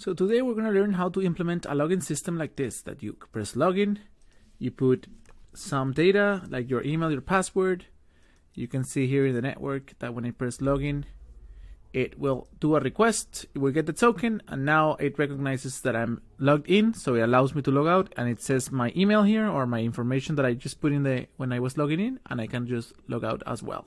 So today we're going to learn how to implement a login system like this that you press login, you put some data like your email, your password. You can see here in the network that when I press login, it will do a request, it will get the token, and now it recognizes that I'm logged in, so it allows me to log out, and it says my email here or my information that I just put in the when I was logging in, and I can just log out as well.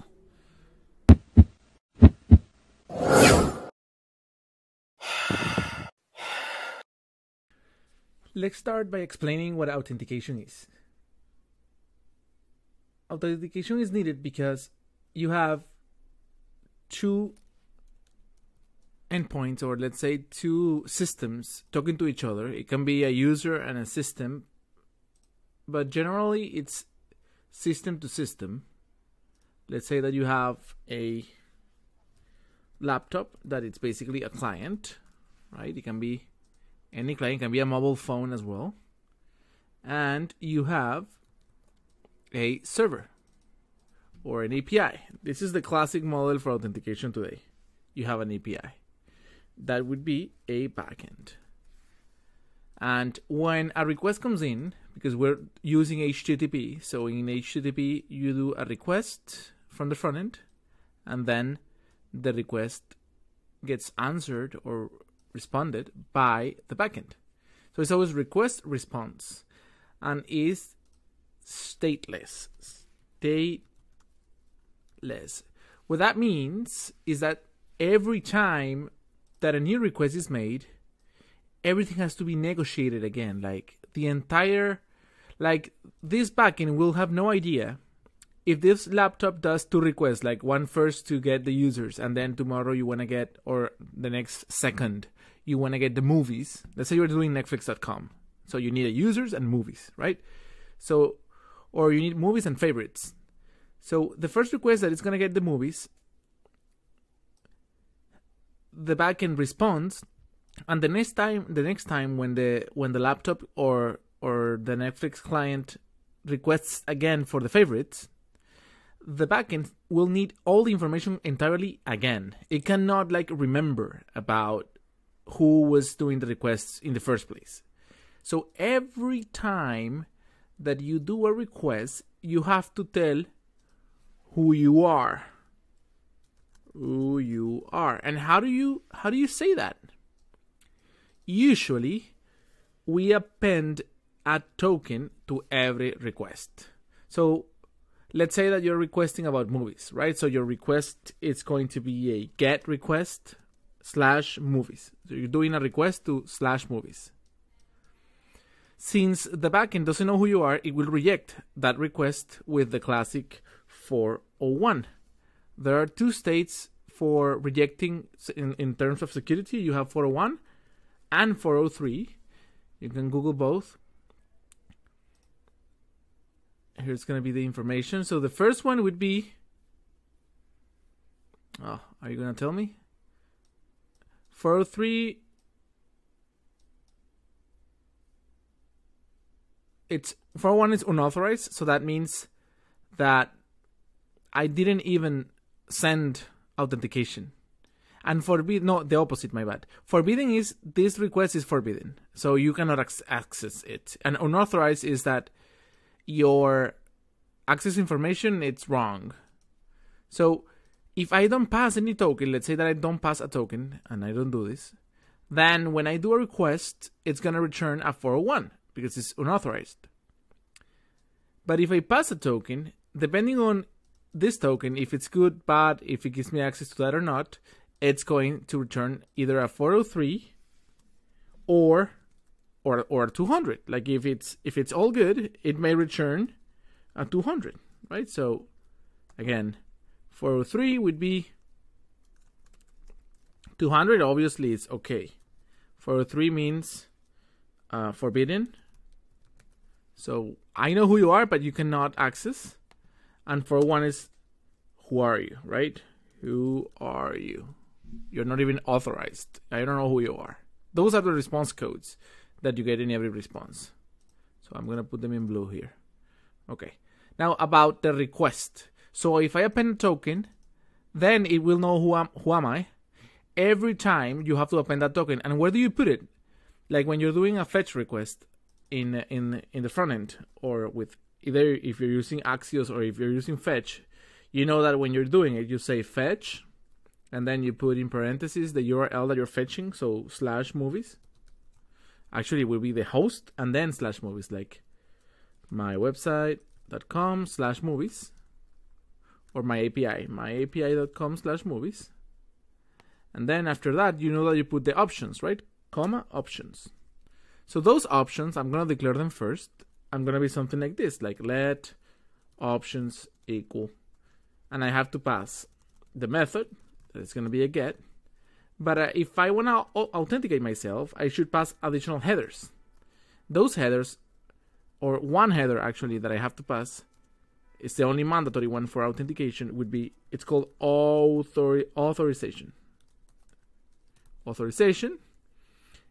Let's start by explaining what authentication is. Authentication is needed because you have two endpoints, or let's say two systems talking to each other. It can be a user and a system, but generally it's system to system. Let's say that you have a laptop that it's basically a client, right? It can be any client can be a mobile phone as well and you have a server or an API. This is the classic model for authentication today. You have an API. That would be a backend. And when a request comes in, because we're using HTTP, so in HTTP you do a request from the front end, and then the request gets answered or responded by the backend. So it's always request response and is stateless. Stateless. What that means is that every time that a new request is made, everything has to be negotiated again. Like the entire, like this backend will have no idea if this laptop does two requests, like one first to get the users, and then tomorrow you want to get, or the next second, you want to get the movies. Let's say you're doing Netflix.com. So you need a users and movies, right? So, or you need movies and favorites. So the first request that it's going to get the movies, the backend responds, and the next time, the next time when the when the laptop or or the Netflix client requests again for the favorites, the backend will need all the information entirely again. It cannot like remember about who was doing the requests in the first place. So every time that you do a request, you have to tell who you are. Who you are. And how do you how do you say that? Usually we append a token to every request. So let's say that you're requesting about movies, right? So your request is going to be a get request slash movies. So you're doing a request to slash movies. Since the backend doesn't know who you are, it will reject that request with the classic 401. There are two states for rejecting in, in terms of security. You have 401 and 403. You can Google both. Here's going to be the information. So the first one would be. Oh, are you going to tell me? 403 it's 401 is unauthorized so that means that i didn't even send authentication. And forbid no the opposite my bad. Forbidden is this request is forbidden so you cannot access it. And unauthorized is that your access information it's wrong. So if I don't pass any token, let's say that I don't pass a token and I don't do this, then when I do a request, it's going to return a 401 because it's unauthorized. But if I pass a token, depending on this token, if it's good, bad, if it gives me access to that or not, it's going to return either a 403 or or or 200. Like if it's if it's all good, it may return a 200, right? So again, 403 would be 200 obviously it's okay. 403 means uh, forbidden. So i know who you are but you cannot access. And for one is who are you right? Who are you? You're not even authorized. I don't know who you are. Those are the response codes that you get in every response. So i'm going to put them in blue here. Okay. Now about the request so if I append a token, then it will know who am who am I, every time you have to append that token. And where do you put it? Like when you're doing a fetch request in in in the front end, or with either if you're using Axios or if you're using fetch, you know that when you're doing it, you say fetch, and then you put in parentheses the URL that you're fetching, so slash movies. Actually, it will be the host and then slash movies, like my website.com slash movies or my API, myapi.com slash movies. And then after that, you know that you put the options, right? Comma, options. So those options, I'm going to declare them first. I'm going to be something like this, like let options equal. And I have to pass the method, that's going to be a get. But uh, if I want to authenticate myself, I should pass additional headers. Those headers, or one header actually that I have to pass, is the only mandatory one for authentication, would be, it's called author authorization authorization.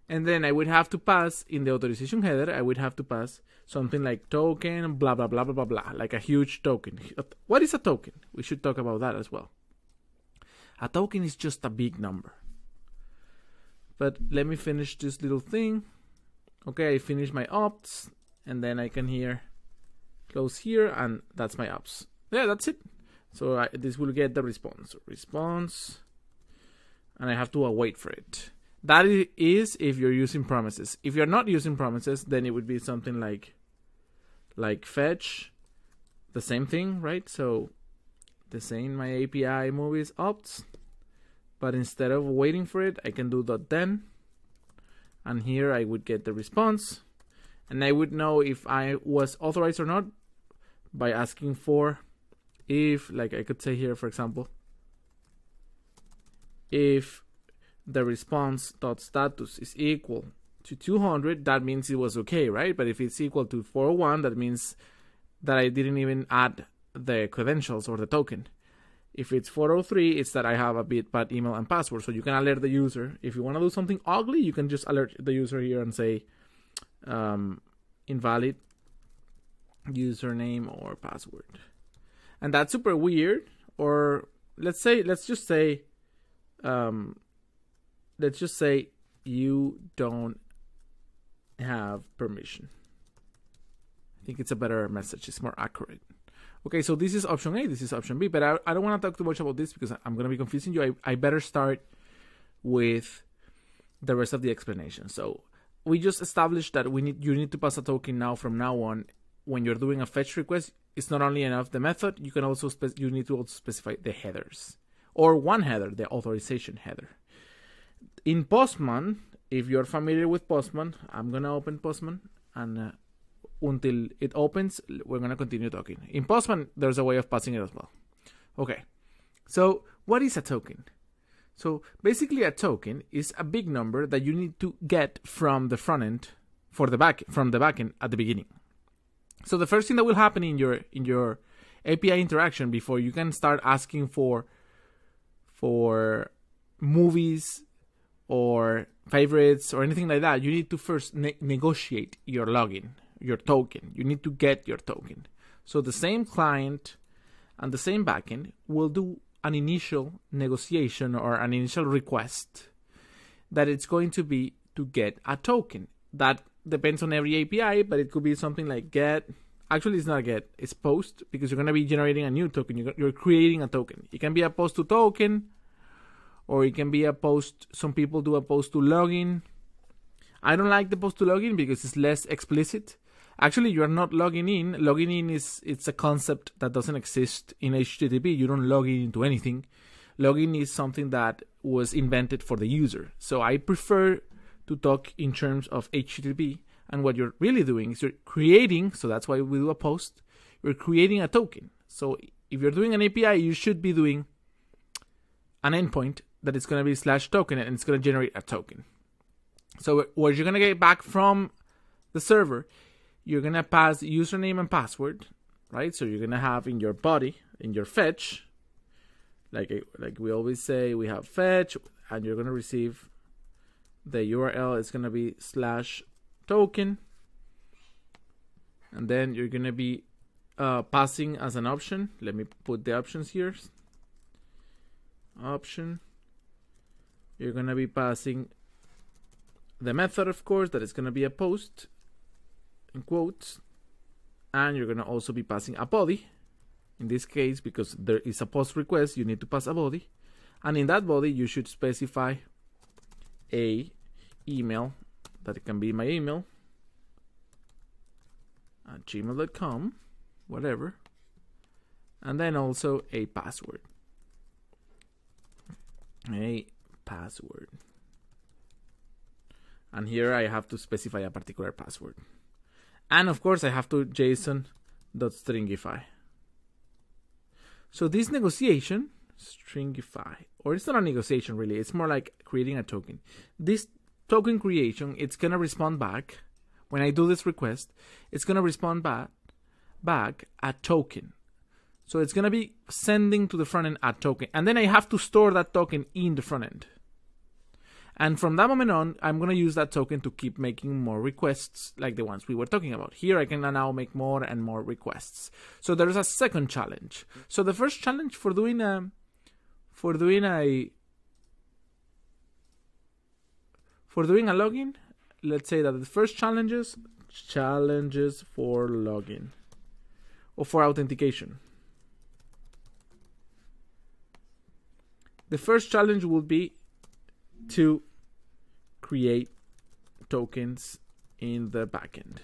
And then I would have to pass in the authorization header, I would have to pass something like token, blah, blah, blah, blah, blah, blah, like a huge token. What is a token? We should talk about that as well. A token is just a big number. But let me finish this little thing. Okay, I finish my opts, and then I can here close here, and that's my ops. Yeah, that's it. So I, this will get the response. Response and I have to await for it. That is if you're using promises. If you're not using promises, then it would be something like like fetch, the same thing, right? So the same my API movies opts, but instead of waiting for it, I can do dot then, and here I would get the response, and I would know if I was authorized or not by asking for if, like I could say here, for example, if the response dot status is equal to 200 that means it was okay right? But if it's equal to 401 that means that i didn't even add the credentials or the token. If it's 403 it's that i have a bit bad email and password. So you can alert the user. If you want to do something ugly you can just alert the user here and say um, invalid username or password and that's super weird or let's say let's just say um, let's just say you don't have permission. I think it's a better message. It's more accurate. Okay, so this is option A, this is option B, but I, I don't want to talk too much about this because I'm going to be confusing you. I, I better start with the rest of the explanation. So we just established that we need you need to pass a token now from now on when you're doing a fetch request. It's not only enough the method, you can also you need to also specify the headers or one header, the authorization header. In Postman, if you're familiar with Postman, I'm gonna open Postman and uh, until it opens, we're gonna continue talking. In Postman, there's a way of passing it as well. Okay, so what is a token? So basically, a token is a big number that you need to get from the front end for the back from the backend at the beginning. So the first thing that will happen in your in your API interaction before you can start asking for for movies or favorites or anything like that, you need to first ne- negotiate your login, your token. You need to get your token. So the same client and the same backend will do an initial negotiation or an initial request that it's going to be to get a token. That depends on every API, but it could be something like get. Actually, it's not get, it's post because you're going to be generating a new token. You're creating a token. It can be a post to token, or it can be a post. Some people do a post to login. I don't like the post to login because it's less explicit. Actually, you are not logging in. Logging in is it's a concept that doesn't exist in HTTP. You don't log in into anything. Login is something that was invented for the user. So I prefer to talk in terms of HTTP. And what you're really doing is you're creating. So that's why we do a post. You're creating a token. So if you're doing an API, you should be doing an endpoint that is going to be slash token and it's going to generate a token. So what you're going to get back from the server, you're going to pass username and password, right? So you're going to have in your body, in your fetch, like like we always say, we have fetch, and you're going to receive the URL is going to be slash token, and then you're going to be uh, passing as an option. Let me put the options here. Option you're going to be passing the method, of course, that is going to be a post in quotes, and you're going to also be passing a body. In this case, because there is a post request, you need to pass a body, and in that body, you should specify a email that can be my email at gmail.com, whatever, and then also a password. A password. And here I have to specify a particular password. And of course, I have to json.stringify. So this negotiation, stringify, or it's not a negotiation really, it's more like creating a token. This token creation, it's gonna respond back when I do this request, it's gonna respond back back a token. So it's going to be sending to the front end a token. And then I have to store that token in the front end. And from that moment on, I'm going to use that token to keep making more requests like the ones we were talking about. Here, I can now make more and more requests. So there's a second challenge. So the first challenge for doing a, for doing a, for doing a login, let's say that the first challenges, challenges for login or for authentication. The first challenge will be to create tokens in the backend.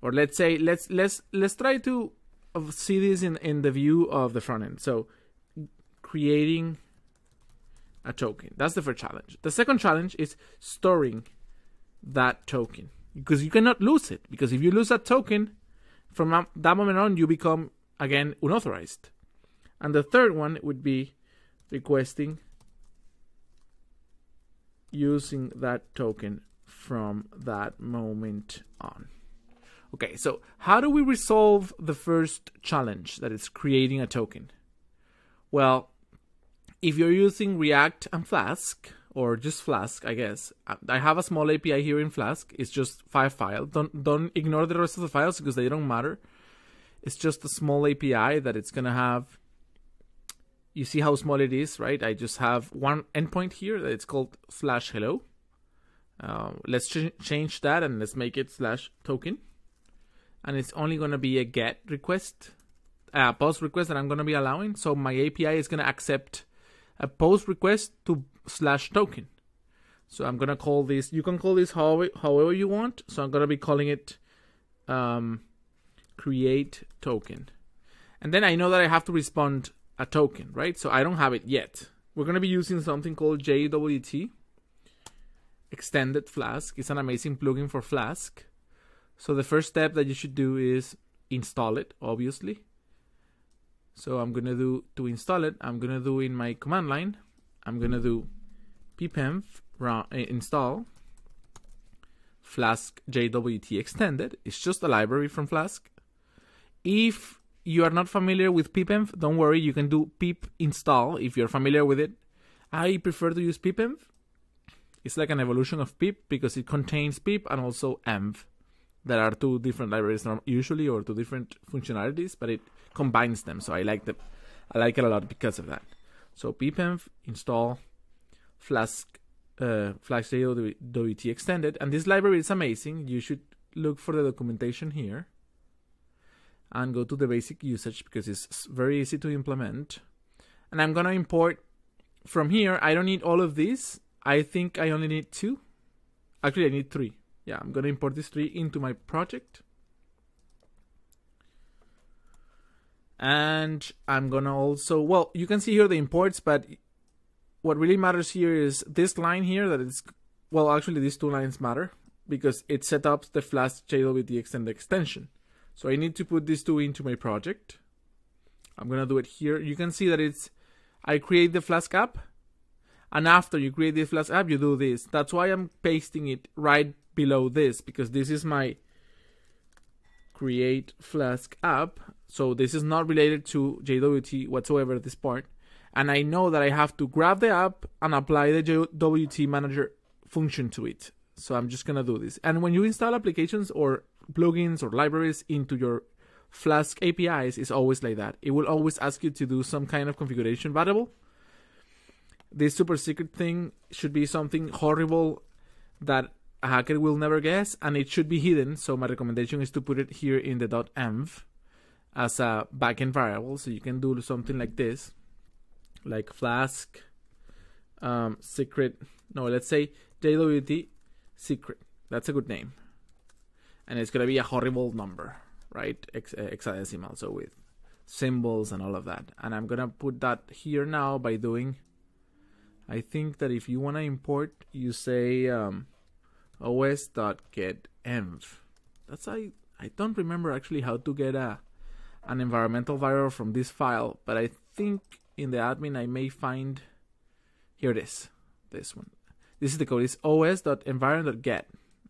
Or let's say let's let's let's try to see this in, in the view of the front end. So creating a token. That's the first challenge. The second challenge is storing that token because you cannot lose it. Because if you lose that token, from that moment on, you become again unauthorized. And the third one would be requesting using that token from that moment on. Okay, so how do we resolve the first challenge that is creating a token? Well, if you're using React and Flask, or just Flask, I guess. I have a small API here in Flask. It's just five files. Don't don't ignore the rest of the files because they don't matter. It's just a small API that it's gonna have you see how small it is, right? I just have one endpoint here that it's called slash hello. Uh, let's ch change that and let's make it slash token. And it's only going to be a get request, a post request that I'm going to be allowing. So my API is going to accept a post request to slash token. So I'm going to call this, you can call this however, however you want. So I'm going to be calling it um, create token. And then I know that I have to respond a token, right? So I don't have it yet. We're going to be using something called JWT Extended Flask. It's an amazing plugin for Flask. So the first step that you should do is install it, obviously. So I'm going to do, to install it, I'm going to do in my command line, I'm going to do pipenv eh, install Flask JWT extended. It's just a library from Flask. If you are not familiar with pipenv, don't worry, you can do pip install if you're familiar with it. I prefer to use pipenv. It's like an evolution of pip because it contains pip and also env. There are two different libraries usually or two different functionalities, but it combines them. So I like the I like it a lot because of that. So pipenv install flask uh, extended, and this library is amazing. You should look for the documentation here and go to the basic usage because it's very easy to implement. And I'm gonna import from here. I don't need all of these. I think I only need two. Actually, I need three. Yeah, I'm gonna import these three into my project. And I'm gonna also, well, you can see here the imports, but what really matters here is this line here that is, well, actually these two lines matter because it sets up the Flask JWT with the extended extension. So I need to put these two into my project. I'm gonna do it here. You can see that it's, I create the Flask app, and after you create the Flask app, you do this. That's why I'm pasting it right below this, because this is my create Flask app. So this is not related to JWT whatsoever, this part. And I know that I have to grab the app and apply the JWT manager function to it. So I'm just gonna do this. And when you install applications or plugins or libraries into your Flask APIs is always like that. It will always ask you to do some kind of configuration variable. this super secret thing should be something horrible that a hacker will never guess, and it should be hidden. So my recommendation is to put it here in the .env as a backend variable. So you can do something like this, like flask um, secret. No, let's say JWT secret. That's a good name, and it's gonna be a horrible number, right? Ex- uh, hexadecimal, so with symbols and all of that. And I'm gonna put that here now by doing. I think that if you wanna import, you say. Um, os.getenv. That's I I don't remember actually how to get a an environmental variable from this file, but I think in the admin I may find here it is. This one. This is the code. It's os.environment.get.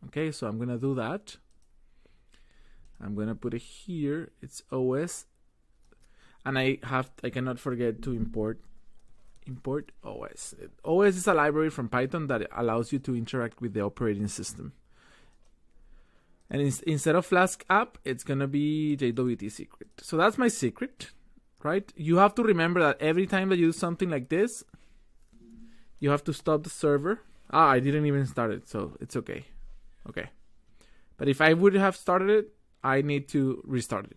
Okay, so I'm gonna do that. I'm gonna put it here. It's os and I have I cannot forget to import import OS. OS is a library from Python that allows you to interact with the operating system. And in, instead of Flask app, it's going to be JWT secret. So that's my secret, right? You have to remember that every time that you do something like this, you have to stop the server. Ah, I didn't even start it, so it's okay. Okay. But if I would have started it, I need to restart it.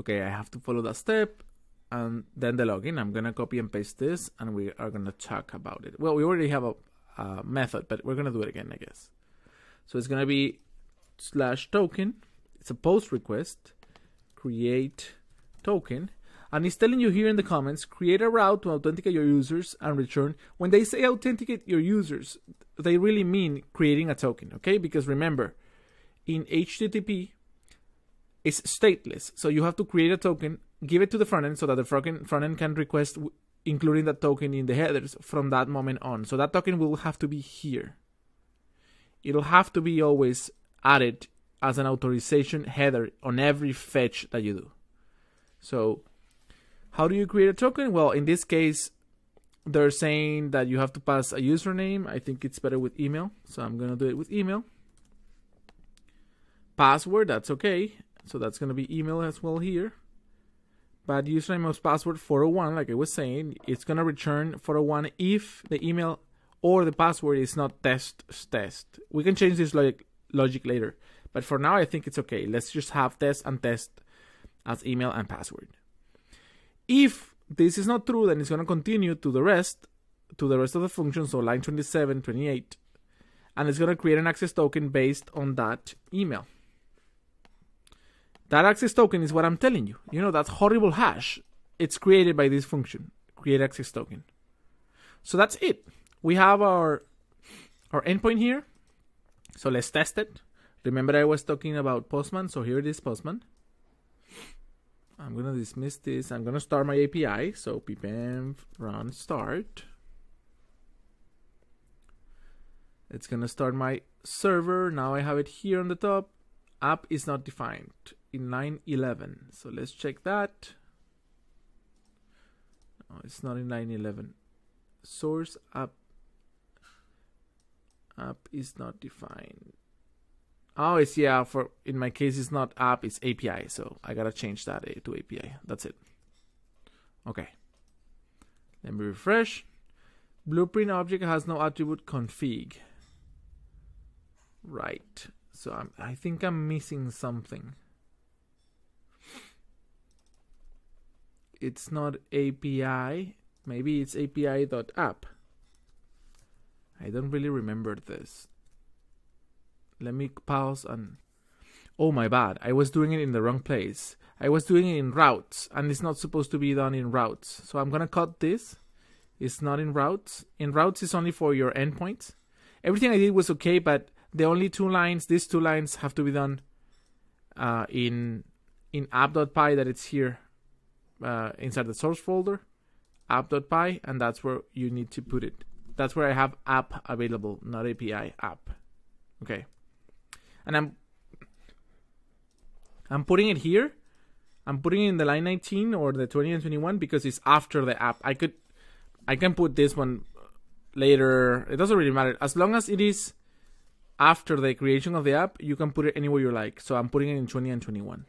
Okay, I have to follow that step and then the login. I'm gonna copy and paste this, and we are gonna talk about it. Well, we already have a, a method, but we're gonna do it again, I guess. So it's gonna be slash token. It's a post request. Create token. And it's telling you here in the comments, create a route to authenticate your users and return. When they say authenticate your users, they really mean creating a token, okay? Because remember, in HTTP, it's stateless. So you have to create a token give it to the front end so that the front end can request including that token in the headers from that moment on. So that token will have to be here. It'll have to be always added as an authorization header on every fetch that you do. So how do you create a token? Well, in this case, they're saying that you have to pass a username. I think it's better with email. So I'm going to do it with email. Password, that's okay. So that's going to be email as well here. But username of password 401 like i was saying it's going to return 401 if the email or the password is not test test. We can change this logic, logic later. But for now i think it's okay. Let's just have test and test as email and password. If this is not true then it's going to continue to the rest to the rest of the functions so line 27 28 and it's going to create an access token based on that email that access token is what I'm telling you. You know, that horrible hash, it's created by this function, create access token. So that's it. We have our our endpoint here. So let's test it. Remember I was talking about Postman, so here it is Postman. I'm gonna dismiss this. I'm gonna start my API. So pipenv run start. It's gonna start my server. Now I have it here on the top. App is not defined in line 11. So let's check that. No, it's not in line 11. Source app app is not defined. Oh, it's yeah. For in my case, it's not app; it's API. So I gotta change that eh, to API. That's it. Okay. Let me refresh. Blueprint object has no attribute config. Right. So I'm, I think I'm missing something. It's not API. Maybe it's API.app. I don't really remember this. Let me pause and. Oh my bad, I was doing it in the wrong place. I was doing it in routes, and it's not supposed to be done in routes. So I'm gonna cut this. It's not in routes. In routes, is only for your endpoints. Everything I did was okay, but the only two lines, these two lines, have to be done uh, in in app.py that it's here uh, inside the source folder, app.py, and that's where you need to put it. That's where I have app available, not API app. Okay, and I'm I'm putting it here. I'm putting it in the line 19 or the 20 and 21 because it's after the app. I could I can put this one later. It doesn't really matter as long as it is after the creation of the app. You can put it anywhere you like. So I'm putting it in 20 and 21.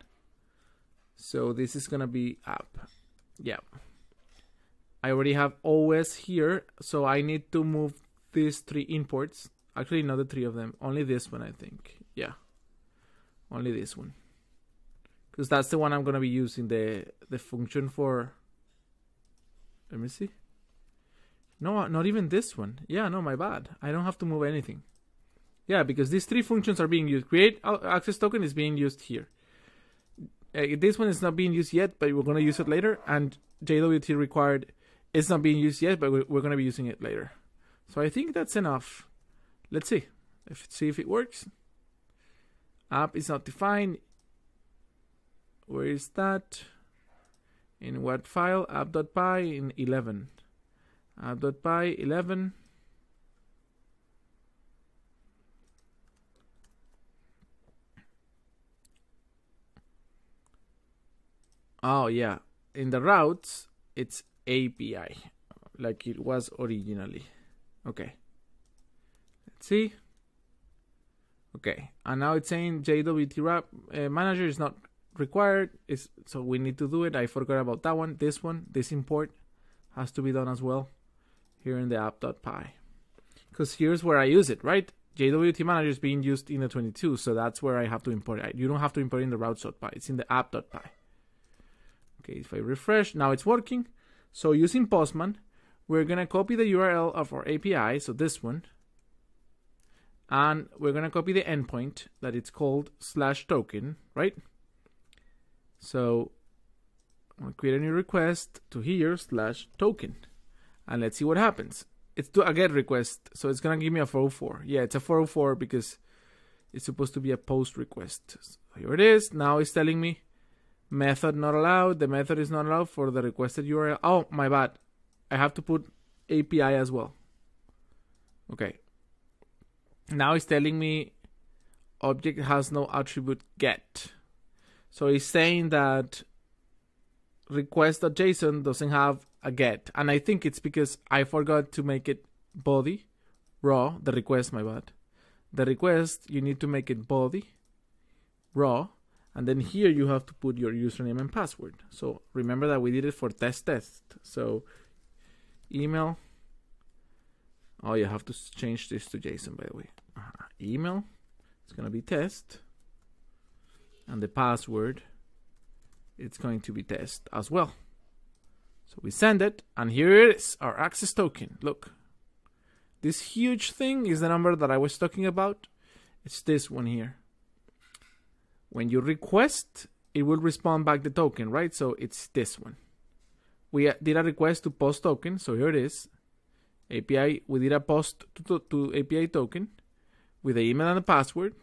So this is gonna be app. Yeah. I already have OS here, so I need to move these three imports. Actually, not the three of them, only this one, I think. Yeah, only this one, because that's the one I'm gonna be using the the function for. Let me see. No, uh, not even this one. Yeah, no, my bad. I don't have to move anything. Yeah, because these three functions are being used. Create access token is being used here. Uh, this one is not being used yet, but we're going to use it later. And JWT required is not being used yet, but we're, going to be using it later. So I think that's enough. Let's see. If, see if it works. App is not defined. Where is that? In what file? app.py in 11. app.py 11. Oh yeah, in the routes it's API like it was originally. Okay. Let's see. Okay, and now it's saying JWT wrap uh, manager is not required. Is so we need to do it. I forgot about that one. This one, this import has to be done as well here in the app.py. Because here's where I use it, right? JWT manager is being used in the 22, so that's where I have to import it. You don't have to import in the routes.py. It's in the app.py. Okay, if I refresh, now it's working. So using Postman, we're to copy the URL of our API, so this one, and we're to copy the endpoint that it's called slash token, right? So I'm gonna create a new request to here slash token, and let's see what happens. It's to a get request, so it's to give me a 404. Yeah, it's a 404 because it's supposed to be a post request. So here it is. Now it's telling me Method not allowed. The method is not allowed for the requested URL. Oh, my bad. I have to put API as well. Okay. Now it's telling me object has no attribute get. So it's saying that request.json doesn't have a get. And I think it's because I forgot to make it body raw, the request, my bad. The request, you need to make it body raw and then here you have to put your username and password. So remember that we did it for test test. So email. Oh, you have to change this to JSON, by the way. Uh, email. It's going to be test. And the password, it's going to be test as well. So we send it, and here it is, our access token. Look, this huge thing is the number that I was talking about. It's this one here when you request, it will respond back the token, right? So it's this one. We uh, did a request to post token, so here it is. API, we did a post to, to, to API token with the email and the password,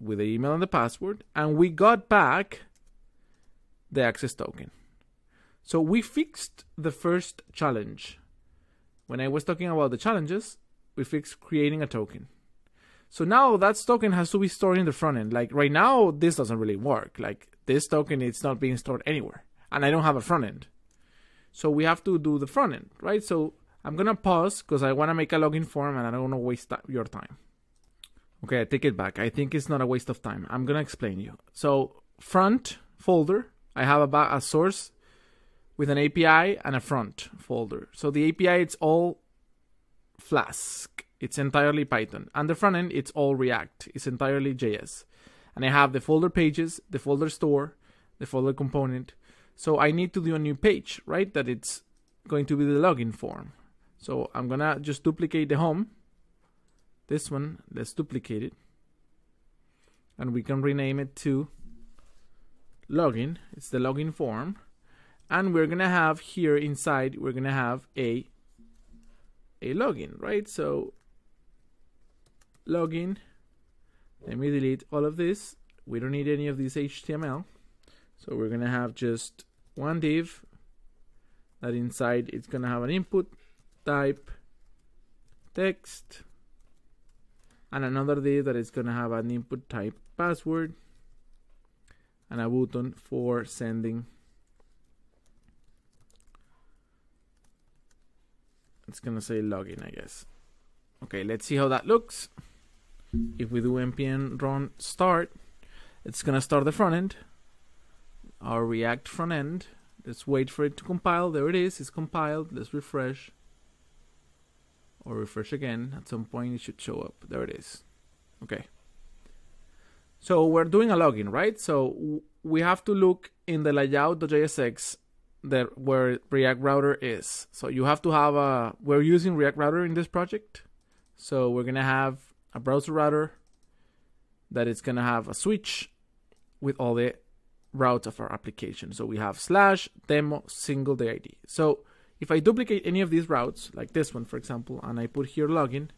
with the email and the password, and we got back the access token. So we fixed the first challenge. When I was talking about the challenges, we fixed creating a token. So now that token has to be stored in the front end. Like right now, this doesn't really work. Like this token, it's not being stored anywhere, and I don't have a front end. So we have to do the front end, right? So I'm gonna pause because I want to make a login form and I don't want to waste your time. Okay, I take it back. I think it's not a waste of time. I'm gonna explain you. So front folder, I have a, a source with an API and a front folder. So the API it's all Flask. It's entirely Python. And the front end, it's all React. It's entirely JS. And I have the folder pages, the folder store, the folder component. So I need to do a new page, right? That it's going to be the login form. So I'm gonna just duplicate the home. This one, let's duplicate it. And we can rename it to login. It's the login form. And we're gonna have here inside, we're gonna have a a login, right? So login. Let me delete all of this. We don't need any of this HTML. So we're to have just one div that inside it's to have an input type text and another div that is to have an input type password and a button for sending it's to say login I guess okay let's see how that looks if we do npm run start, it's gonna start the front end, our React front end Let's wait for it to compile. There it is. It's compiled. Let's refresh. Or refresh again. At some point it should show up. There it is. Okay. So we're doing a login, right? So we have to look in the layout.jsx that where React Router is. So you have to have a, we're using React Router in this project. So we're going to have a browser router that is going to have a switch with all the routes of our application. So we have slash demo single day ID. So if I duplicate any of these routes, like this one, for example, and I put here login,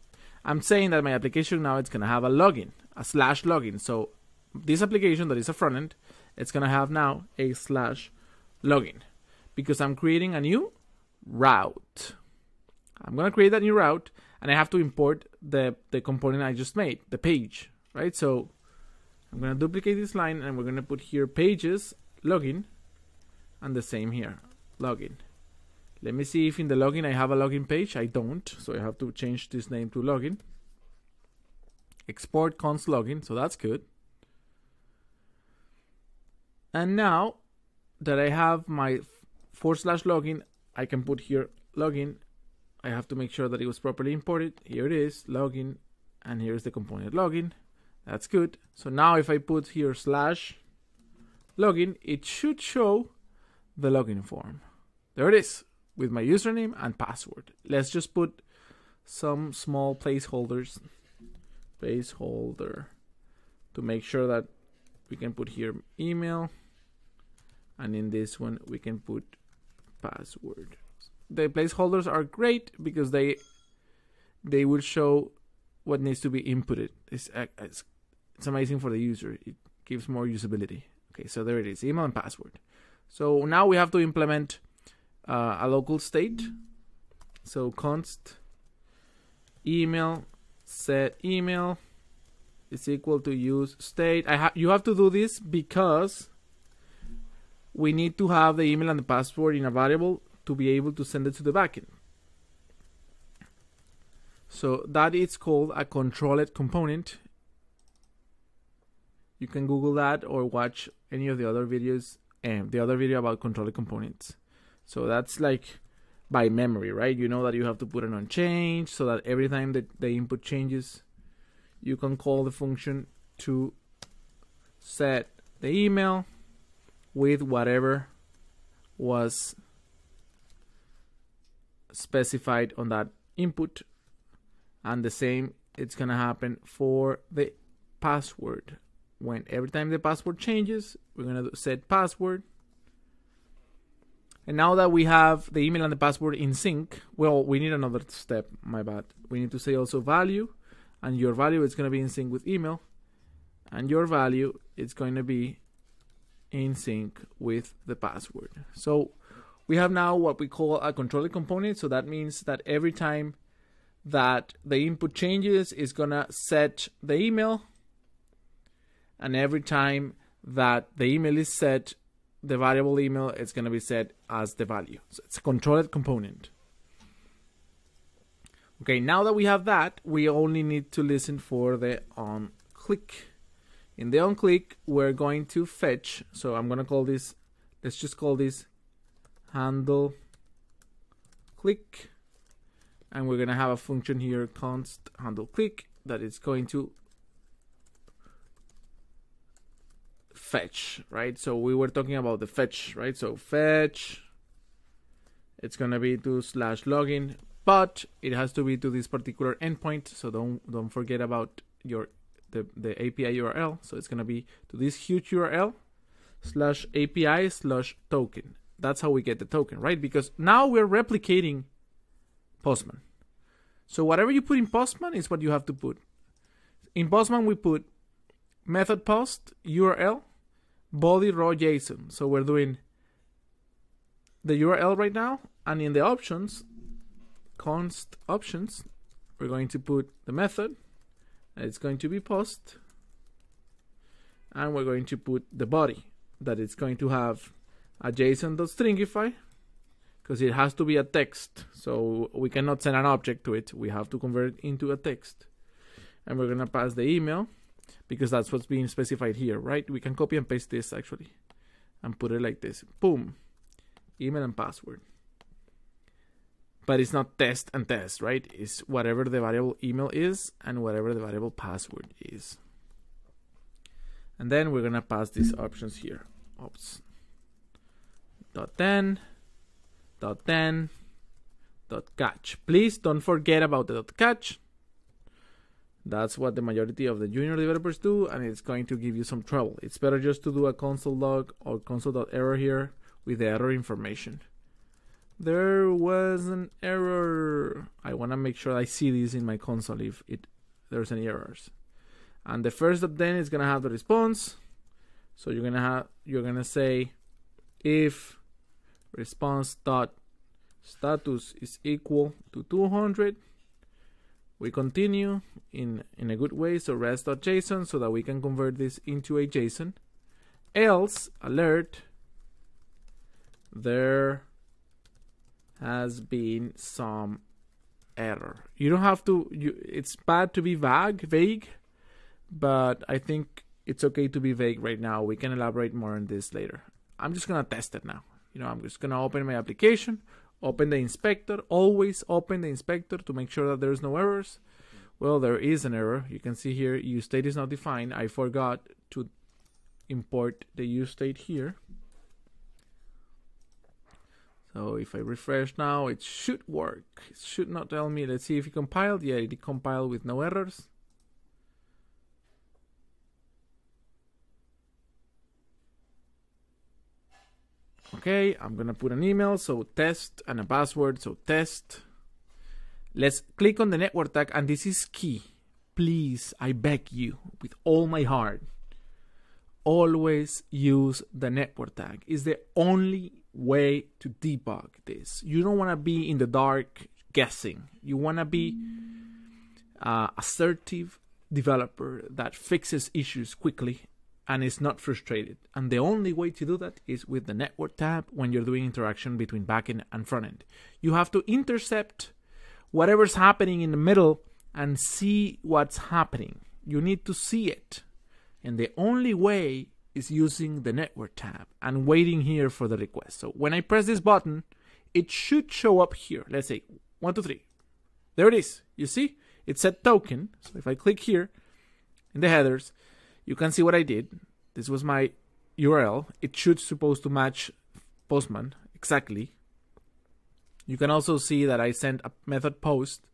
I'm saying that my application now it's going to have a login, a slash login. So this application that is a front end, it's going to have now a slash login because I'm creating a new route. I'm going to create that new route and I have to import the, the component I just made, the page, right? So I'm going to duplicate this line and we're going to put here pages, login, and the same here, login. Let me see if in the login I have a login page. I don't, so I have to change this name to login. Export const login, so that's good. And now that I have my forward slash login, I can put here login. I have to make sure that it was properly imported. Here it is, login, and here's the component login. That's good. So now if I put here slash login, it should show the login form. There it is with my username and password. Let's just put some small placeholders, placeholder, to make sure that we can put here email, and in this one we can put password. The placeholders are great because they they will show what needs to be inputted. It's, it's, it's amazing for the user. It gives more usability. Okay, so there it is, email and password. So now we have to implement uh, a local state. So const email set email is equal to use state. I ha you have to do this because we need to have the email and the password in a variable to be able to send it to the backend. So that is called a controlled component. You can Google that or watch any of the other videos and um, the other video about controlled components. So that's like by memory, right? You know that you have to put it on change so that every time that the input changes, you can call the function to set the email with whatever was specified on that input and the same it's gonna happen for the password when every time the password changes we're gonna set password and now that we have the email and the password in sync, well, we need another step, my bad. We need to say also value, and your value is going to be in sync with email, and your value is going to be in sync with the password. So we have now what we call a controller component. So that means that every time that the input changes, is going to set the email, and every time that the email is set, the variable email is going to be set as the value. So it's a controlled component. Okay, now that we have that, we only need to listen for the on click. In the on click, we're going to fetch. So I'm going to call this, let's just call this handle click. And we're going to have a function here, const handle click, that is going to fetch, right? So we were talking about the fetch, right? So fetch, it's gonna be to slash login, but it has to be to this particular endpoint. So don't don't forget about your the the API URL. So it's gonna be to this huge URL slash API slash token. That's how we get the token, right? Because now we're replicating Postman. So whatever you put in Postman is what you have to put. In Postman we put method post URL body raw JSON. So we're doing the URL right now, and in the options, const options, we're going to put the method. It's going to be post, and we're going to put the body that it's going to have a JSON.stringify because it has to be a text. So we cannot send an object to it. We have to convert it into a text. And we're going to pass the email because that's what's being specified here, right? We can copy and paste this actually and put it like this. Boom. email and password. But it's not test and test, right? It's whatever the variable email is and whatever the variable password is. And then we're gonna pass these options here. Oops. Dot then, dot then, dot catch. Please don't forget about the dot catch. That's what the majority of the junior developers do, and it's going to give you some trouble. It's better just to do a console log or console.error here with the error information. There was an error. I want to make sure I see this in my console if it there's any errors. And the first dot then is gonna have the response. So you're gonna have you're gonna say if response dot status is equal to 200 we continue in in a good way so res.json so that we can convert this into a json. Else alert there has been some error. You don't have to you it's bad to be vague vague but i think it's okay to be vague right now. We can elaborate more on this later. I'm just gonna test it now you know i'm just gonna open my application open the inspector always open the inspector to make sure that there's no errors. Well there is an error. You can see here use state is not defined. I forgot to import the use state here. So if i refresh now it should work. It should not tell me let's see if it compiled. Yeah it compiled with no errors Okay, I'm gonna put an email, so test, and a password, so test. Let's click on the network tag, and this is key. Please, I beg you, with all my heart, always use the network tag. It's the only way to debug this. You don't wanna be in the dark guessing. You wanna be uh, assertive developer that fixes issues quickly and is not frustrated. And the only way to do that is with the network tab when you're doing interaction between backend and frontend. You have to intercept whatever's happening in the middle and see what's happening. You need to see it. And the only way is using the network tab and waiting here for the request. So when I press this button, it should show up here. Let's say one, two, three. There it is. You see? It said token. So if I click here in the headers, you can see what I did. This was my URL. It should supposed to match Postman exactly. You can also see that I sent a method post.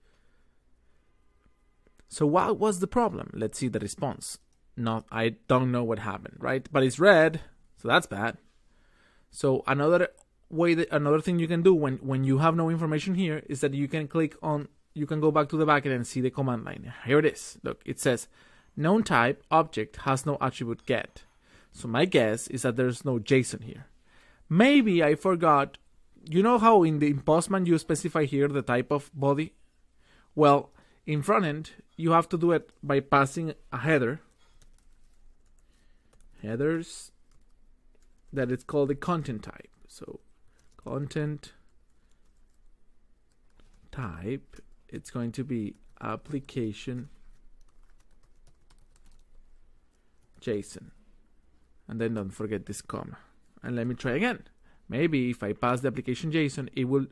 So what was the problem? Let's see the response. Not I don't know what happened, right? But it's red, so that's bad. So another way that another thing you can do when when you have no information here is that you can click on you can go back to the backend and see the command line. Here it is. Look, it says NoneType object has no attribute get. So my guess is that there's no JSON here. Maybe I forgot. You know how in the Postman you specify here the type of body? Well, in frontend you have to do it by passing a header. Headers that it's called the content type. So content type it's going to be application JSON. And then don't forget this comma. And let me try again. Maybe if I pass the application JSON, it will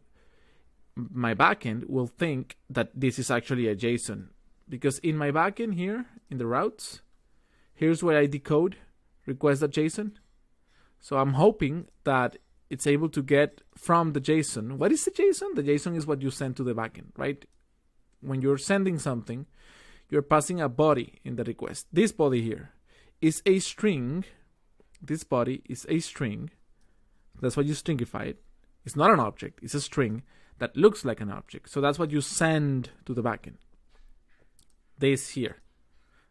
my backend will think that this is actually a JSON. Because in my backend here, in the routes, here's where I decode request.json. So I'm hoping that it's able to get from the JSON. What is the JSON? The JSON is what you send to the backend, right? When you're sending something, you're passing a body in the request. This body here is a string. This body is a string. That's why you stringify it. It's not an object, it's a string that looks like an object. So that's what you send to the backend. This here.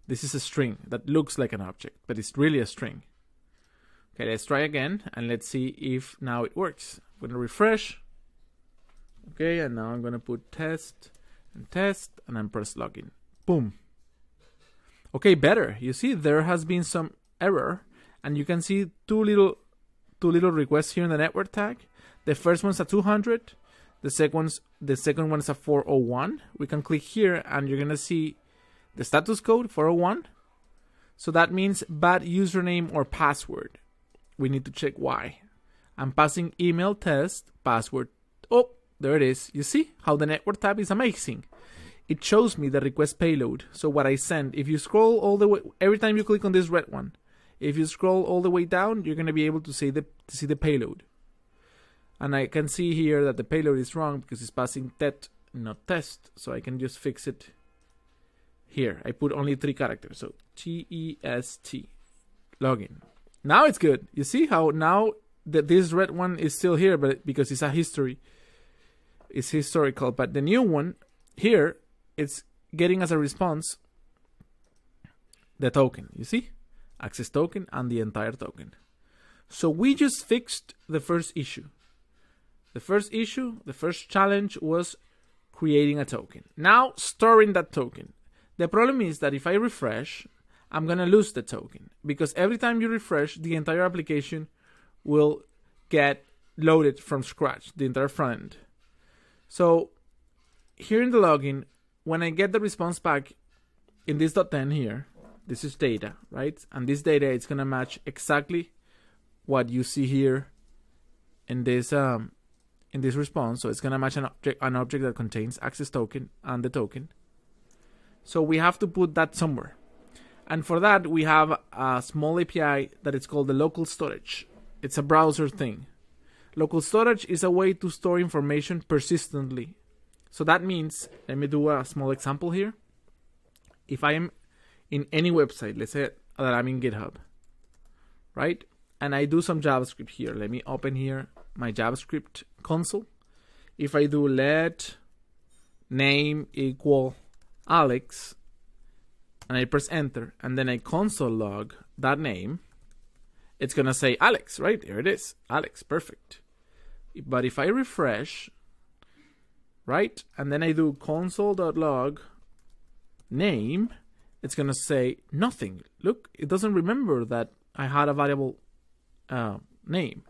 This is a string that looks like an object, but it's really a string. Okay, let's try again and let's see if now it works. I'm gonna refresh. Okay, and now I'm gonna put test and test and then press login. Boom. Okay, better. You see, there has been some error, and you can see two little two little requests here in the network tag. The first one's a 200. The second one's the second one is a 401. We can click here, and you're gonna see the status code 401. So that means bad username or password. We need to check why. I'm passing email test password. Oh, there it is. You see how the network tab is amazing. It shows me the request payload. So what I send, if you scroll all the way, every time you click on this red one, if you scroll all the way down, you're going to be able to see the to see the payload. And I can see here that the payload is wrong because it's passing tet, not test. So I can just fix it here. I put only three characters. So T E S T login. Now it's good. You see how now that this red one is still here, but because it's a history, it's historical. But the new one here, it's getting as a response the token. You see, access token and the entire token. So we just fixed the first issue. The first issue, the first challenge was creating a token. Now storing that token. The problem is that if I refresh, I'm to lose the token because every time you refresh, the entire application will get loaded from scratch, the entire front end. So here in the login, when I get the response back in this dot then here, this is data, right? And this data is going to match exactly what you see here in this um, in this response. So it's going to match an object an object that contains access token and the token. So we have to put that somewhere. And for that, we have a small API that is called the local storage. It's a browser thing. Local storage is a way to store information persistently. So that means, let me do a small example here. If I am in any website, let's say that I'm in GitHub, right? And I do some JavaScript here. Let me open here my JavaScript console. If I do let name equal Alex, and I press enter, and then I console log that name, it's gonna say Alex, right? There it is, Alex, perfect. But if I refresh, right, and then I do console.log name, it's gonna say nothing. Look, it doesn't remember that I had a variable uh, name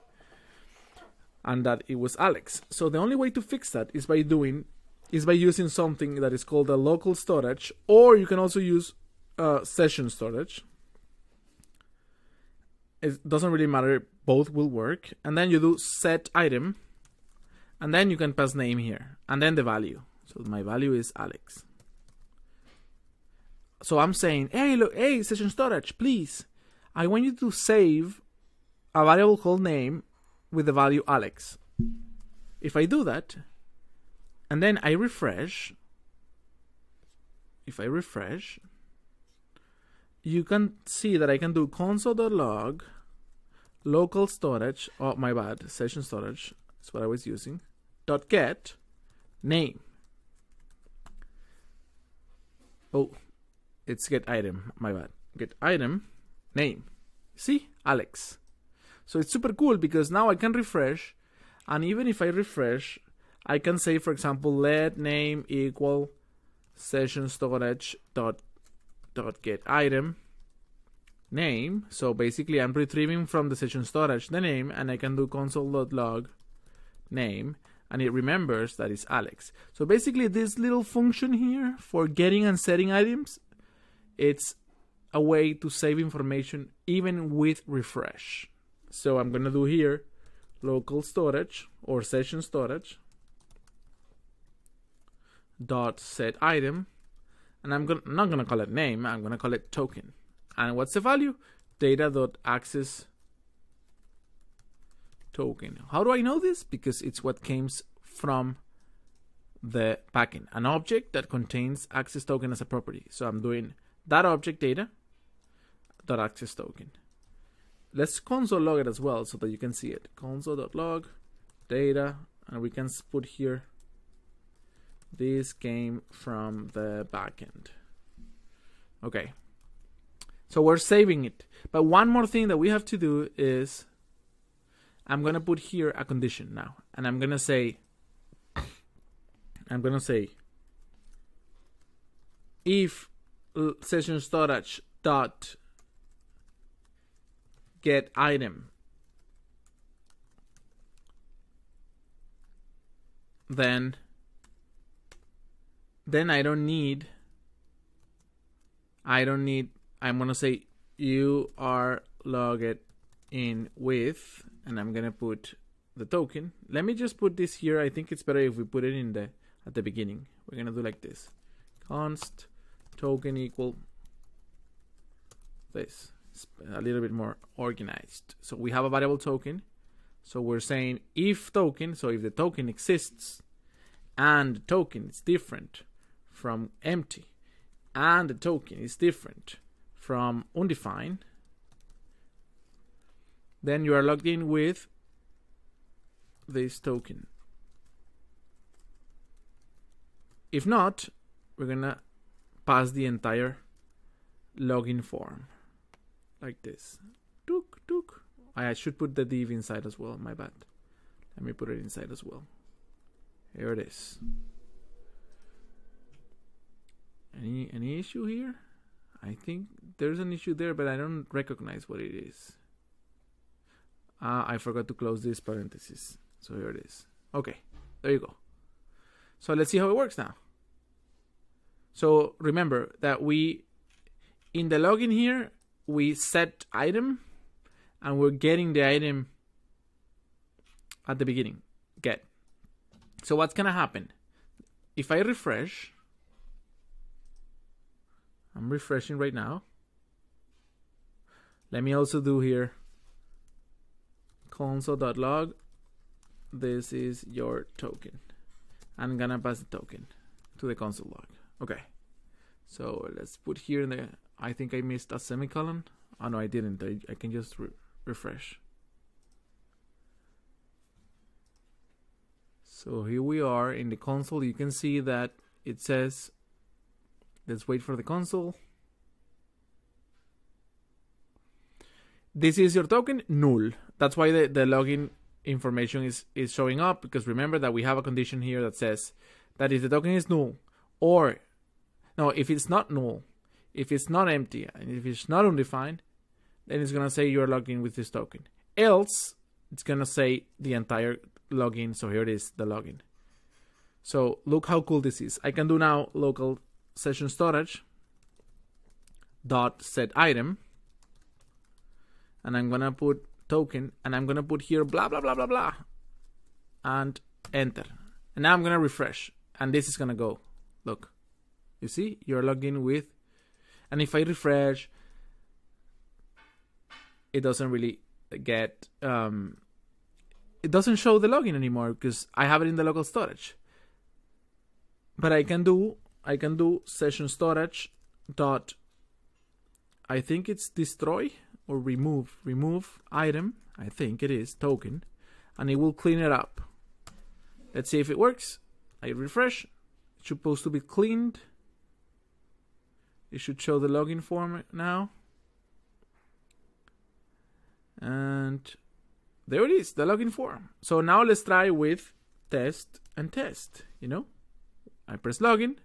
and that it was Alex. So the only way to fix that is by doing is by using something that is called a local storage, or you can also use uh, session storage. It doesn't really matter; both will work. And then you do set item, and then you can pass name here, and then the value. So my value is Alex. So I'm saying, hey, look, hey, session storage, please. I want you to save a variable called name with the value Alex. If I do that, and then I refresh, if I refresh, you can see that I can do console.log local storage, oh my bad, session storage, that's what I was using, dot get name. Oh, it's get item, my bad. Get item name. See? Alex. So it's super cool because now I can refresh, and even if I refresh, I can say, for example, let name equal session storage dot dot get item name. So basically, I'm retrieving from the session storage the name, and I can do console.log name, and it remembers that it's Alex. So basically, this little function here for getting and setting items, it's a way to save information even with refresh. So I'm going to do here local storage or session storage dot set item and I'm gonna, not going to call it name I'm going to call it token and what's the value data dot access token. How do I know this? Because it's what comes from the backend an object that contains access token as a property. So I'm doing that object data dot access token. Let's console log it as well so that you can see it. Console.log data and we can put here this came from the backend okay. So we're saving it. But one more thing that we have to do is I'm gonna put here a condition now and I'm gonna say I'm gonna say if session storage dot get item. Then then I don't need I don't need I'm gonna say you are logged in with and I'm gonna put the token. Let me just put this here. I think it's better if we put it in the at the beginning. We're gonna do like this. Const token equal this. It's a little bit more organized. So we have a variable token. So we're saying if token, so if the token exists and the token is different from empty and the token is different from undefined, then you are logged in with this token. If not, we're gonna pass the entire login form like this. Tuk tuk. I should put the div inside as well. My bad. Let me put it inside as well. Here it is. Any any issue here? I think there's an issue there, but I don't recognize what it is. Ah, I forgot to close this parenthesis. So here it is. Okay, there you go. So let's see how it works now. So remember that we, in the login here, we set item and we're getting the item at the beginning. Get. So what's gonna happen? If I refresh, I'm refreshing right now. Let me also do here console.log. This is your token. I'm gonna pass the token to the console log. Okay. So let's put here in the. I think I missed a semicolon. Oh no, I didn't. I, I can just re refresh. So here we are in the console. You can see that it says Let's wait for the console. This is your token, null. That's why the, the login information is, is showing up because remember that we have a condition here that says that if the token is null or no, if it's not null, if it's not empty, and if it's not undefined, then it's gonna say you're logged in with this token. Else, it's gonna say the entire login. So here it is, the login. So look how cool this is. I can do now local session storage dot set item and I'm gonna put token and I'm gonna put here blah blah blah blah blah and enter. And now I'm gonna refresh and this is gonna go. Look. You see? You're logged in with and if I refresh it doesn't really get um, it doesn't show the login anymore because I have it in the local storage. But I can do I can do session storage dot I think it's destroy or remove remove item I think it is token and it will clean it up. Let's see if it works. I refresh. It's supposed to be cleaned. It should show the login form now. And there it is the login form. So now let's try with test and test you know? I press login.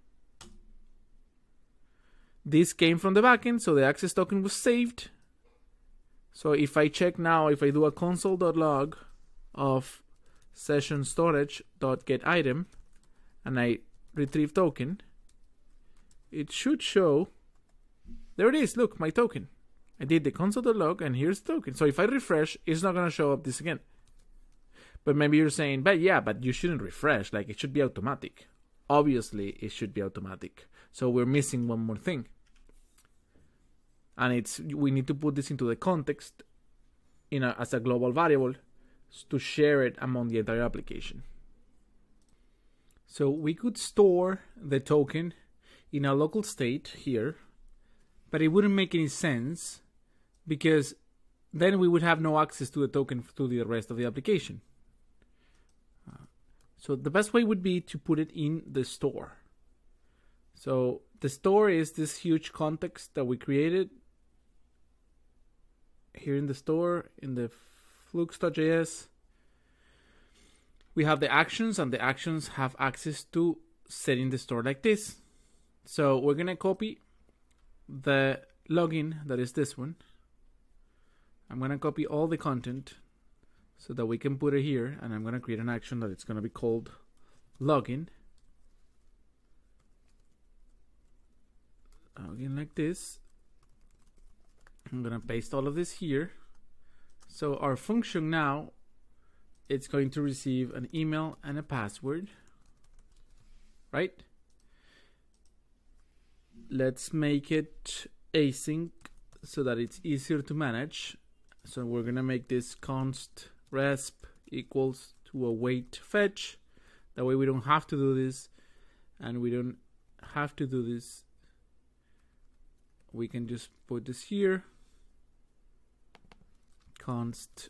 This came from the backend, so the access token was saved. So if I check now, if I do a console.log of session storage.get item and I retrieve token, it should show. There it is. Look, my token. I did the console.log and here's the token. So if I refresh, it's not going to show up this again. But maybe you're saying, but yeah, but you shouldn't refresh. Like it should be automatic. Obviously, it should be automatic. So we're missing one more thing and it's we need to put this into the context in a, as a global variable to share it among the entire application. So we could store the token in a local state here, but it wouldn't make any sense because then we would have no access to the token to the rest of the application. Uh, so the best way would be to put it in the store. So the store is this huge context that we created here in the store in the flux.js we have the actions and the actions have access to setting the store like this. So we're gonna copy the login that is this one. I'm gonna copy all the content so that we can put it here and I'm gonna create an action that it's gonna be called login. Login like this I'm gonna paste all of this here. So our function now it's going to receive an email and a password. Right? Let's make it async so that it's easier to manage. So we're gonna make this const resp equals to await fetch. That way we don't have to do this and we don't have to do this. We can just put this here. Const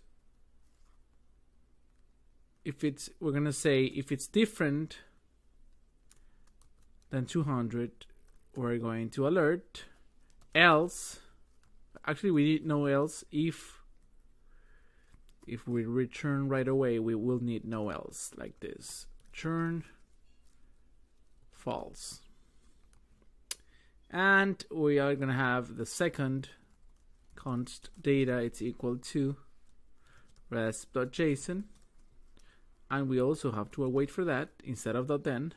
if it's we're gonna say if it's different than 200 we're going to alert. Else actually we need no else. If if we return right away we will need no else like this. Return false. And we are to have the second const data it's equal to resp.json and we also have to wait for that instead of dot then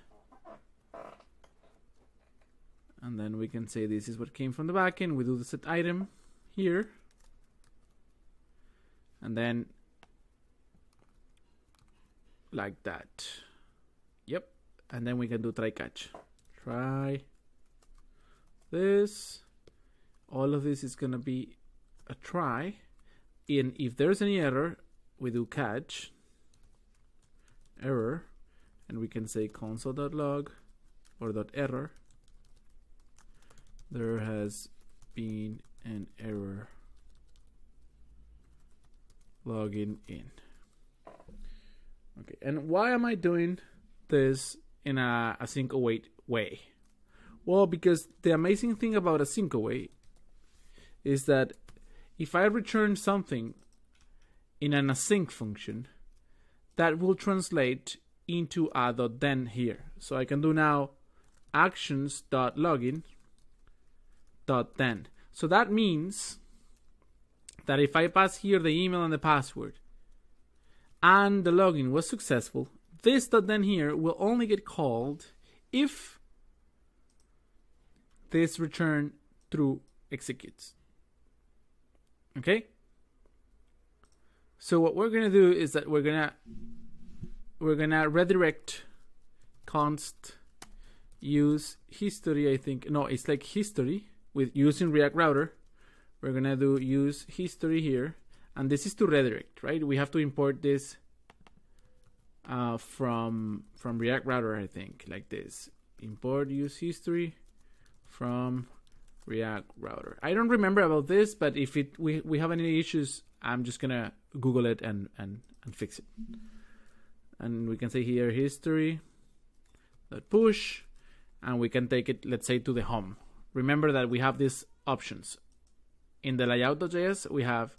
and then we can say this is what came from the backend. We do the set item here. And then like that. Yep. And then we can do try catch. Try this. All of this is gonna be a try. And if there's any error we do catch. Error. And we can say console.log or .error. There has been an error. Logging in. Okay and why am I doing this in a async await way? Well because the amazing thing about async await is that if I return something in an async function that will translate into a .then here. So I can do now actions.login .then. So that means that if I pass here the email and the password and the login was successful, this dot .then here will only get called if this return true executes. Okay? So what we're gonna do is that we're gonna we're gonna redirect const use history. I think no, it's like history with using React Router. We're gonna do use history here, and this is to redirect, right? We have to import this uh, from from React Router, I think, like this. Import use history from React Router. I don't remember about this, but if it we we have any issues, I'm just gonna Google it and, and, and fix it. And we can say here history push and we can take it let's say to the home. Remember that we have these options. In the layout.js we have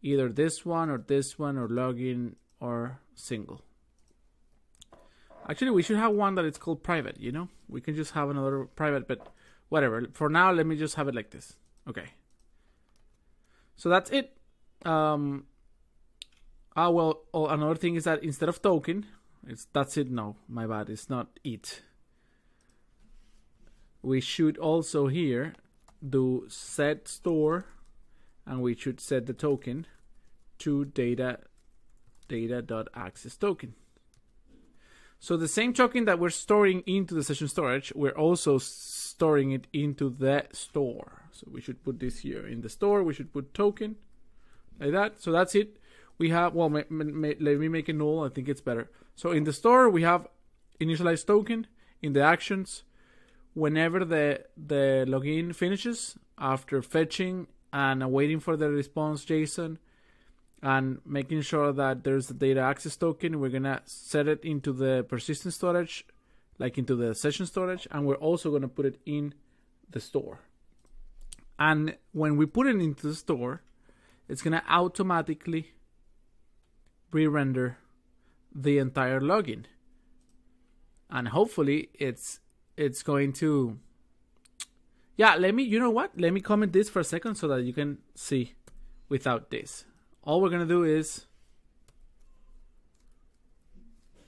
either this one or this one or login or single. Actually we should have one that is called private, you know? We can just have another private but whatever. For now let me just have it like this. Okay. So that's it. Um, Ah, well, oh, another thing is that instead of token, it's that's it. No, my bad. It's not it. We should also here do set store, and we should set the token to data data dot access token. So the same token that we're storing into the session storage, we're also storing it into the store. So we should put this here in the store. We should put token like that. So that's it we have well let me make it null i think it's better so in the store we have initialize token in the actions whenever the the login finishes after fetching and waiting for the response json and making sure that there's a data access token we're gonna set it into the persistent storage like into the session storage and we're also gonna put it in the store. And when we put it into the store it's gonna automatically re-render the entire login. And hopefully it's it's going to yeah let me you know what? Let me comment this for a second so that you can see without this all we're gonna do is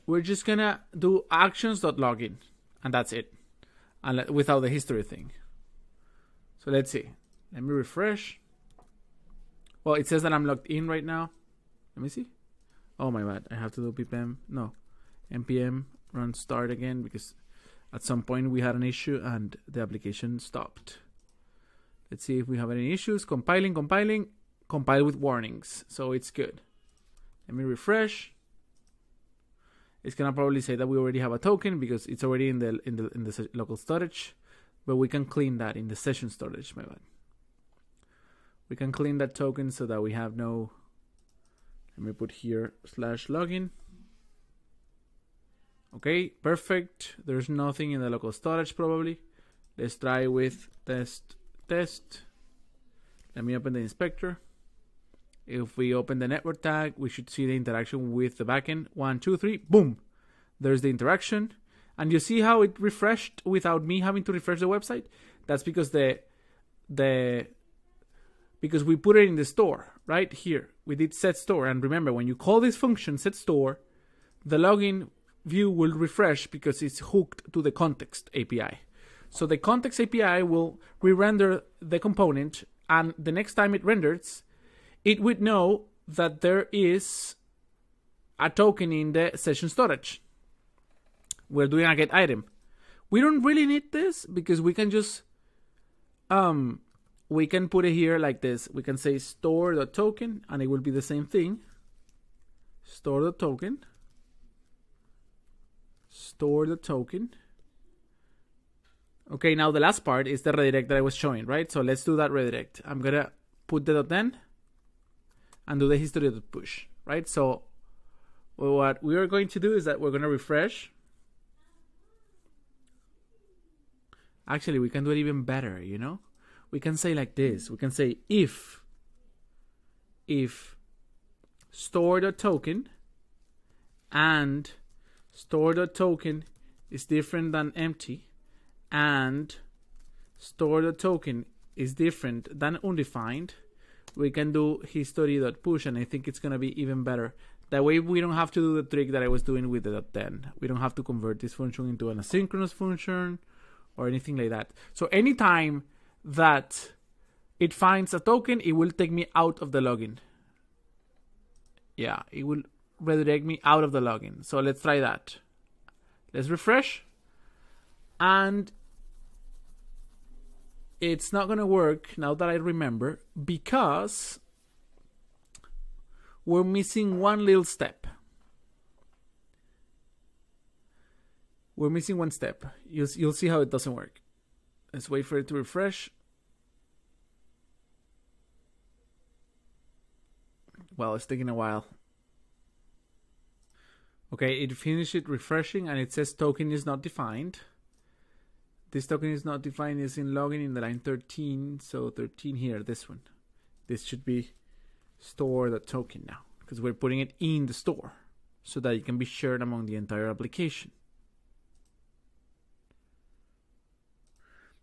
we're just gonna do actions.login and that's it and without the history thing so let's see let me refresh well it says that i'm logged in right now let me see Oh my bad. I have to do ppm. No, npm run start again because at some point we had an issue and the application stopped. Let's see if we have any issues. Compiling, compiling, compile with warnings. So it's good. Let me refresh. It's gonna probably say that we already have a token because it's already in the in the in the local storage, but we can clean that in the session storage. My bad. We can clean that token so that we have no. Let me put here slash login. Okay, perfect. There's nothing in the local storage probably. Let's try with test test. Let me open the inspector. If we open the network tag, we should see the interaction with the backend. One, two, three, boom. There's the interaction. And you see how it refreshed without me having to refresh the website? That's because the the because we put it in the store, right? Here. We did set store. And remember, when you call this function set store, the login view will refresh because it's hooked to the context API. So the context API will re-render the component and the next time it renders, it would know that there is a token in the session storage. We're doing a get item. We don't really need this because we can just um we can put it here like this. We can say store the token and it will be the same thing. Store the token. Store the token. Okay, now the last part is the redirect that I was showing, right? So let's do that redirect. I'm gonna put the dot .then and do the history of the push, right? So what we are going to do is that we're gonna refresh. Actually, we can do it even better, you know? We can say like this. We can say if if store the token and store the token is different than empty and store the token is different than undefined we can do history.push and I think it's gonna be even better. That way we don't have to do the trick that I was doing with the .then. We don't have to convert this function into an asynchronous function or anything like that. So anytime that it finds a token, it will take me out of the login. Yeah, it will redirect me out of the login. So let's try that. Let's refresh. And it's not going to work now that I remember because we're missing one little step. We're missing one step. You'll, you'll see how it doesn't work. Let's wait for it to refresh. Well, it's taking a while. Okay, it finished refreshing and it says token is not defined. This token is not defined as in login in the line 13. So 13 here, this one. This should be store the token now because we're putting it in the store so that it can be shared among the entire application.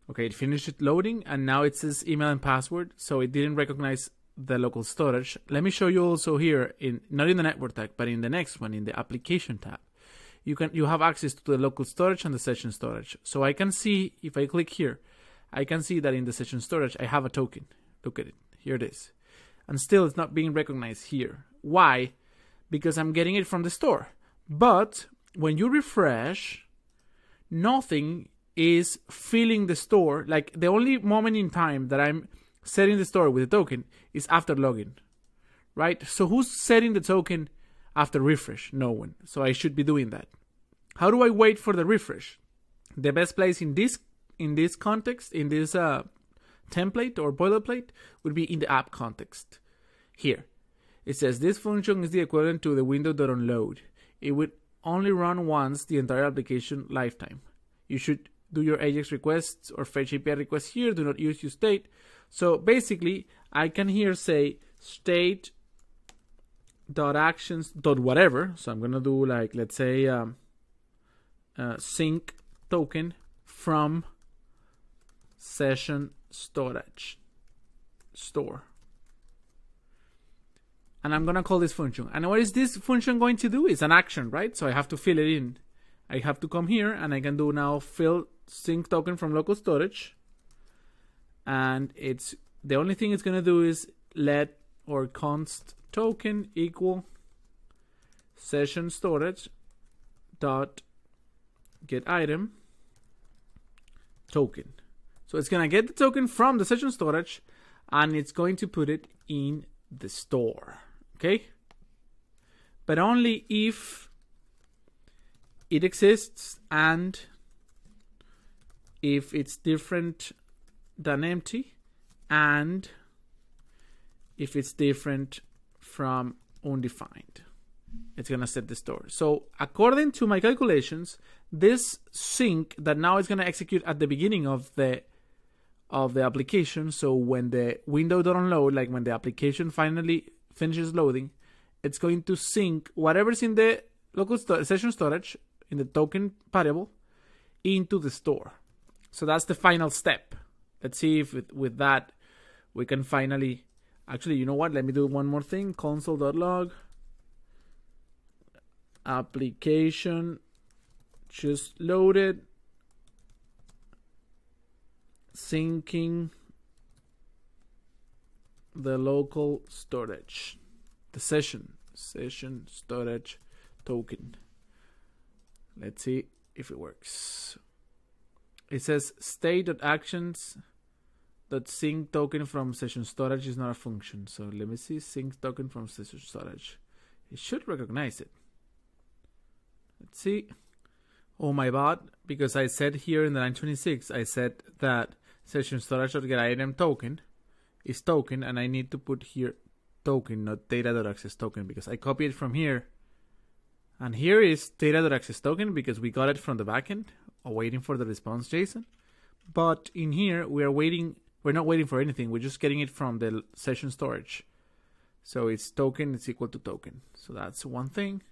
Okay, it finished loading and now it says email and password. So it didn't recognize the local storage. Let me show you also here in not in the network tag, but in the next one in the application tab you can you have access to the local storage and the session storage. So I can see if I click here, I can see that in the session storage I have a token. Look at it. Here it is. And still it's not being recognized here. Why? Because I'm getting it from the store. But when you refresh, nothing is filling the store. Like the only moment in time that I'm setting the store with a token is after login. Right? So who's setting the token after refresh? No one. So I should be doing that. How do I wait for the refresh? The best place in this in this context, in this uh, template or boilerplate, would be in the app context. Here, it says this function is the equivalent to the window.onload. It would only run once the entire application lifetime. You should do your AJAX requests or fetch API requests here. Do not use your state. So basically, I can here say state dot actions dot whatever. So I'm gonna do like let's say um, uh, sync token from session storage store. And I'm gonna call this function. And what is this function going to do? It's an action, right? So I have to fill it in. I have to come here and I can do now fill sync token from local storage. And it's the only thing it's gonna do is let or const token equal session storage dot get item token. So it's gonna get the token from the session storage and it's going to put it in the store. Okay? But only if it exists and if it's different than empty and if it's different from undefined. It's going to set the store so according to my calculations this sync that now is going to execute at the beginning of the of the application so when the window doesn't load like when the application finally finishes loading it's going to sync whatever's in the local sto- session storage in the token variable into the store. So that's the final step. Let's see if with, with that we can finally actually you know what? Let me do one more thing. console.log application just loaded syncing the local storage the session session storage token. Let's see if it works. It says state.actions that sync token from session storage is not a function. So let me see sync token from session storage. It should recognize it. Let's see. Oh my bad because i said here in the 926 i said that session storage get item token is token and i need to put here token not data.access token because i copied it from here. And here is data.access token because we got it from the backend waiting for the response JSON. But in here, we are waiting, we're not waiting for anything. We're just getting it from the session storage. So it's token, it's equal to token. So that's one thing.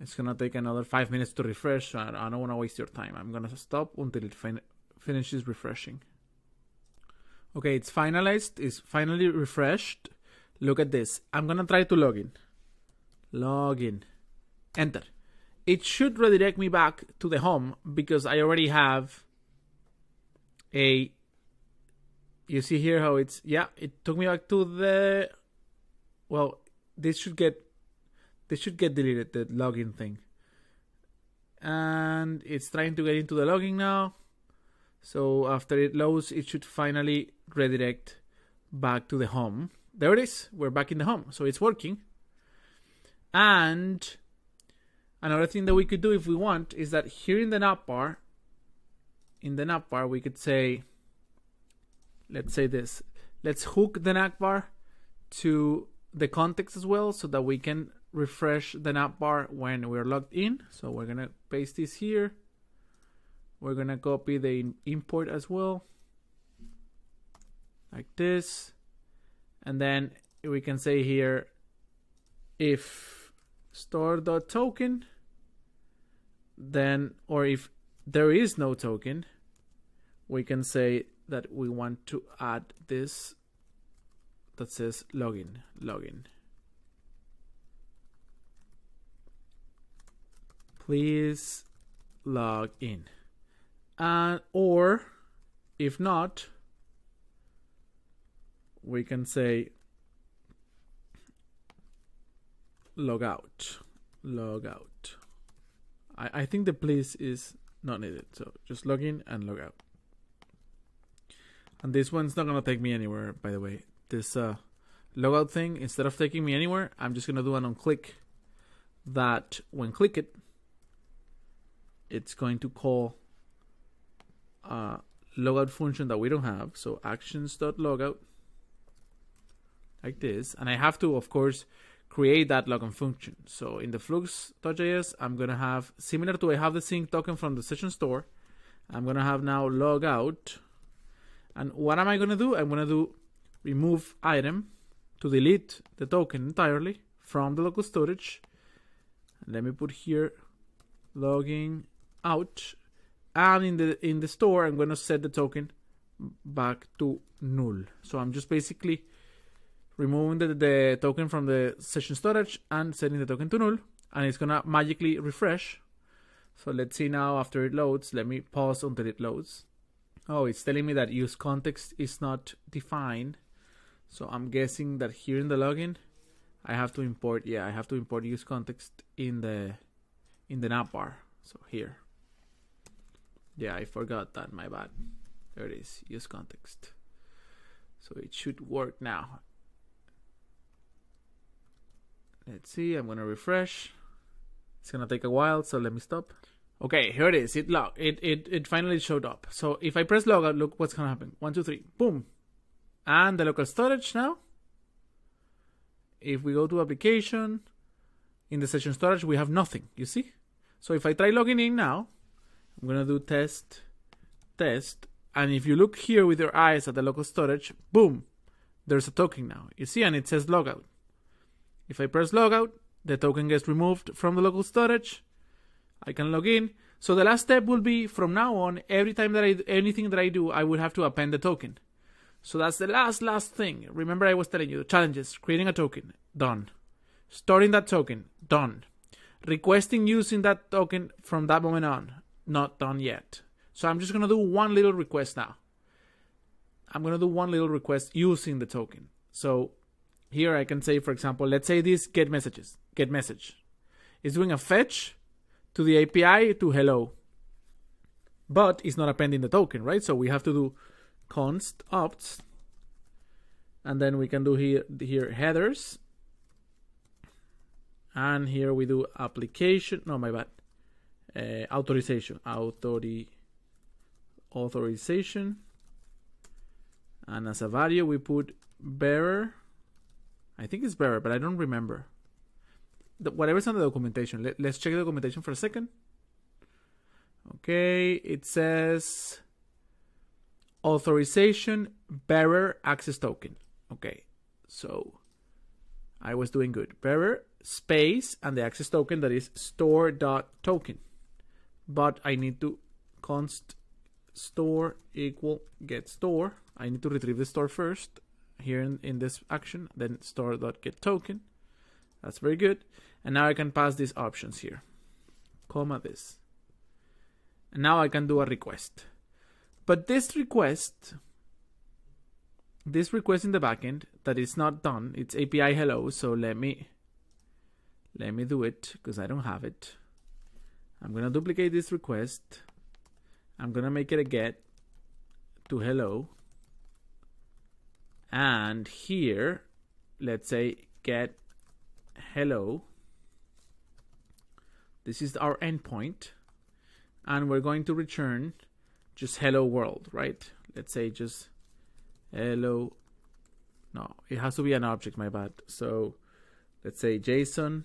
It's going to take another five minutes to refresh. I, I don't want to waste your time. I'm going to stop until it fin finishes refreshing. Okay, it's finalized. It's finally refreshed. Look at this. I'm going to try to log in. Log in. Enter it should redirect me back to the home because I already have a you see here how it's yeah it took me back to the well this should get this should get deleted the login thing. And it's trying to get into the login now. So after it loads it should finally redirect back to the home. There it is. We're back in the home. So it's working. And Another thing that we could do if we want is that here in the navbar, in the navbar, we could say, let's say this, let's hook the navbar to the context as well so that we can refresh the navbar when we're logged in. So we're gonna paste this here. We're gonna copy the import as well, like this. And then we can say here, if store.token then or if there is no token we can say that we want to add this that says login login. Please log in. And or if not we can say log out log out. I, I think the please is not needed so just log in and log out and this one's not gonna take me anywhere by the way this uh logout thing instead of taking me anywhere I'm just gonna do an on click that when click it it's going to call a logout function that we don't have so actions.logout like this and I have to of course create that login function. So in the flux.js, I'm going to have, similar to I have the sync token from the session store, I'm going to have now log out. And what am I going to do? I'm going to do remove item to delete the token entirely from the local storage. Let me put here logging out. And in the in the store, I'm going to set the token back to null. So I'm just basically removing the, the token from the session storage and setting the token to null and it's gonna magically refresh so let's see now after it loads let me pause until it loads oh it's telling me that use context is not defined so I'm guessing that here in the login I have to import. Yeah, I have to import use context in the in the navbar. So here. Yeah, I forgot that. My bad. There it is. Use context. So it should work now. Let's see. I'm gonna refresh. It's gonna take a while, so let me stop. Okay, here it is. It log. It it it finally showed up. So if I press logout, look what's gonna happen. One, two, three, boom, and the local storage now. If we go to application, in the session storage we have nothing. You see? So if I try logging in now, I'm gonna do test, test, and if you look here with your eyes at the local storage, boom, there's a token now. You see, and it says logout. If I press logout, the token gets removed from the local storage. I can log in. So the last step will be from now on, every time that I anything that I do, I would have to append the token. So that's the last last thing. Remember I was telling you challenges, creating a token, done. Storing that token, done. Requesting using that token from that moment on, not done yet. So I'm just gonna do one little request now. I'm gonna do one little request using the token. So here I can say, for example, let's say this get messages, get message. It's doing a fetch to the API to hello. But it's not appending the token, right? So we have to do const opts. And then we can do here here headers. And here we do application. No, my bad. Uh, authorization. Authori authorization. And as a value, we put bearer I think it's better, but I don't remember. The, whatever's on the documentation. Let, let's check the documentation for a second. Okay, it says authorization bearer access token. Okay, so I was doing good. Bearer space and the access token that is store dot token. But I need to const store equal get store. I need to retrieve the store first here in, in this action, then store dot get token. That's very good. And now I can pass these options here, comma this. And now I can do a request. But this request, this request in the backend that is not done, it's API hello. So let me, let me do it because I don't have it. I'm gonna duplicate this request. I'm gonna make it a get to hello and here let's say get hello this is our endpoint and we're going to return just hello world right? Let's say just hello. No it has to be an object my bad. So let's say json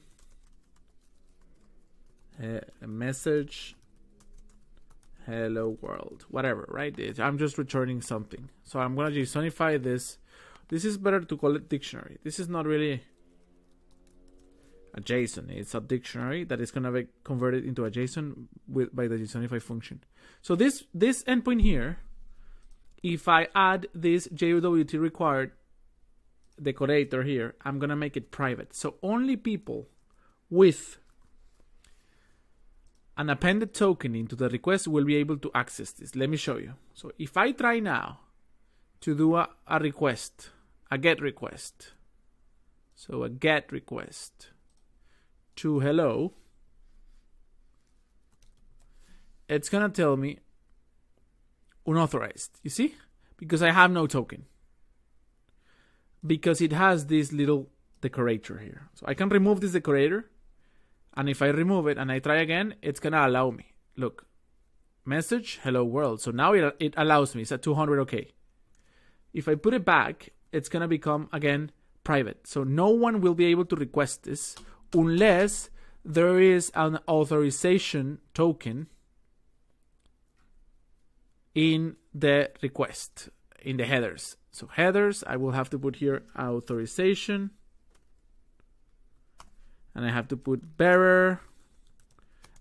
a message hello world whatever right? I'm just returning something. So i'm gonna jsonify this. This is better to call it dictionary. This is not really a JSON. It's a dictionary that is gonna be converted into a JSON with by the JSONify function. So this this endpoint here, if I add this JWT required decorator here, I'm gonna make it private. So only people with an appended token into the request will be able to access this. Let me show you. So if I try now to do a, a request a get request. So a get request to hello. It's gonna tell me unauthorized. You see? Because I have no token. Because it has this little decorator here. So I can remove this decorator. And if I remove it and I try again, it's gonna allow me. Look. Message hello world. So now it, it allows me. It's at 200 okay. If I put it back, it's going to become again private. So no one will be able to request this unless there is an authorization token in the request in the headers. So headers, I will have to put here authorization and I have to put bearer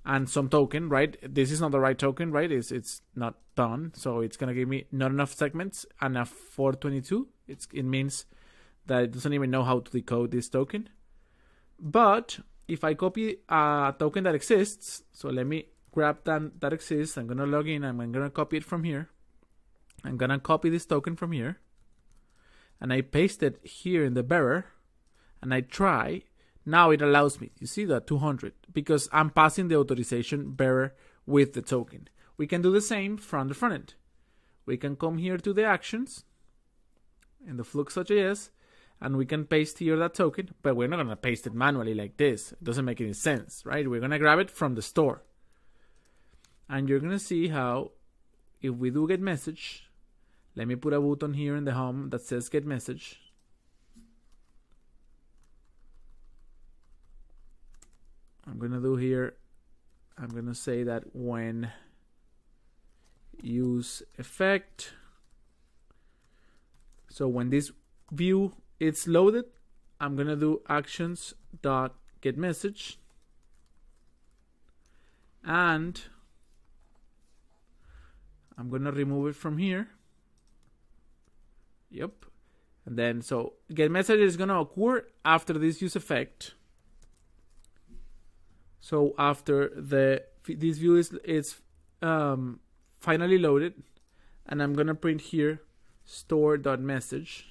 and some token, right? This is not the right token, right? It's it's not done, so it's gonna give me not enough segments and a 422. It's it means that it doesn't even know how to decode this token. But if I copy a token that exists, so let me grab that that exists. I'm gonna log in. I'm gonna copy it from here. I'm gonna copy this token from here, and I paste it here in the bearer, and I try, now it allows me. You see that 200 because I'm passing the authorization bearer with the token. We can do the same from the front end. We can come here to the actions in the Flux.js and we can paste here that token, but we're not going to paste it manually like this. It doesn't make any sense, right? We're going to grab it from the store. And you're going to see how if we do get message, let me put a button here in the home that says get message. I'm going to do here, I'm going to say that when use effect, so when this view it's loaded, I'm gonna do actions dot get message and I'm gonna remove it from here. Yep. And then so get message is gonna occur after this use effect. So after the this view is it's um, finally loaded, and I'm gonna print here store dot message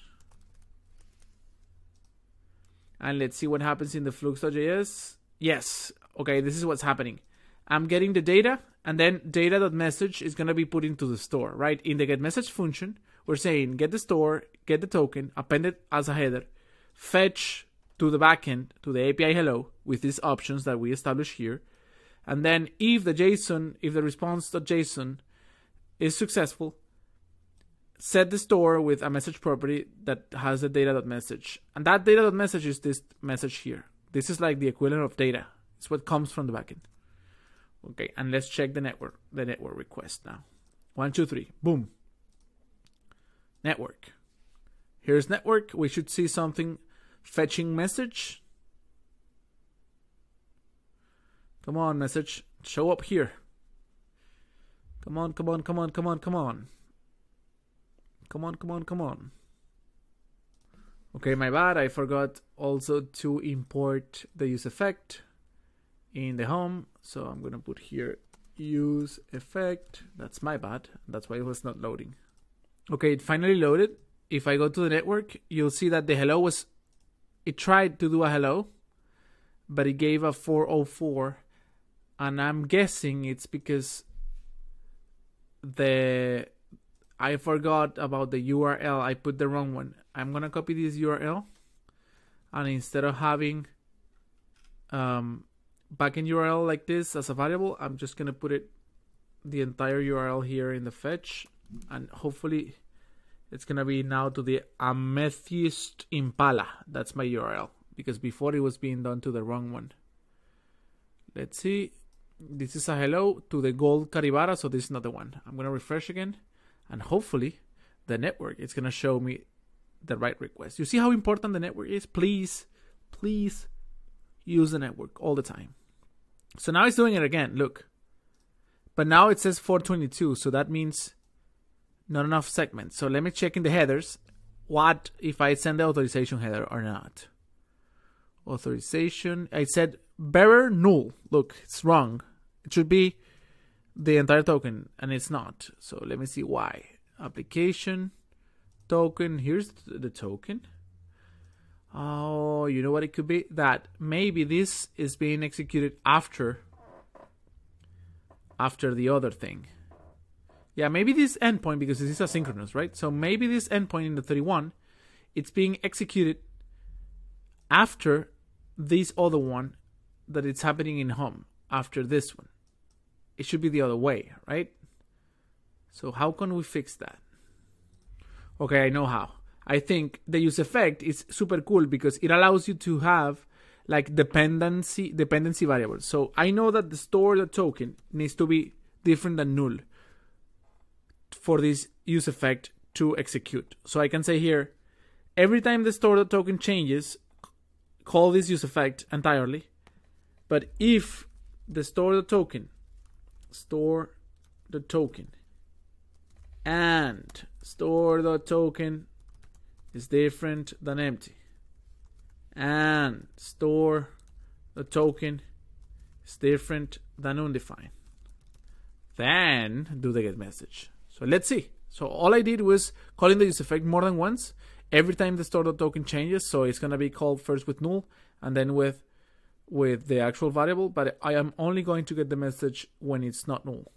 and let's see what happens in the flux.js. Yes, okay, this is what's happening. I'm getting the data, and then data.message is going to be put into the store, right? In the get message function, we're saying get the store, get the token, append it as a header, fetch to the backend, to the API hello, with these options that we establish here. And then if the JSON, if the response.json is successful, set the store with a message property that has the data.message. And that data.message is this message here. This is like the equivalent of data. It's what comes from the backend. Okay, and let's check the network, the network request now. One, two, three, boom. Network. Here's network. We should see something fetching message. Come on, message. Show up here. Come on, come on, come on, come on, come on. Come on, come on, come on. Okay, my bad. I forgot also to import the use effect in the home. So I'm going to put here use effect. That's my bad. That's why it was not loading. Okay, it finally loaded. If I go to the network, you'll see that the hello was, it tried to do a hello, but it gave a 404. And I'm guessing it's because the I forgot about the URL. I put the wrong one. I'm gonna copy this URL, and instead of having um, backend URL like this as a variable, I'm just gonna put it the entire URL here in the fetch, and hopefully it's gonna be now to the Amethyst Impala. That's my URL because before it was being done to the wrong one. Let's see. This is a hello to the gold Capybara, so this is not the one. I'm gonna refresh again and hopefully the network is going to show me the right request. You see how important the network is? Please, please use the network all the time. So now it's doing it again. Look. But now it says 422, so that means not enough segments. So let me check in the headers what if I send the authorization header or not. Authorization. I said bearer null. Look, it's wrong. It should be the entire token and it's not. So let me see why. Application token. Here's the token. Oh, you know what it could be? That maybe this is being executed after after the other thing. Yeah, maybe this endpoint because this is asynchronous, right? So maybe this endpoint in the 31 it's being executed after this other one that it's happening in home after this one it should be the other way, right? So how can we fix that? Okay, I know how. I think the use effect is super cool because it allows you to have like dependency dependency variables. So I know that the store the token needs to be different than null for this use effect to execute. So I can say here, every time the store token changes, call this use effect entirely. But if the store token store the token. And store the token is different than empty. And store the token is different than undefined. Then do the get message? So let's see. So all i did was calling the use effect more than once. Every time the store the token changes. So it's gonna be called first with null and then with with the actual variable, but I am only going to get the message when it's not null.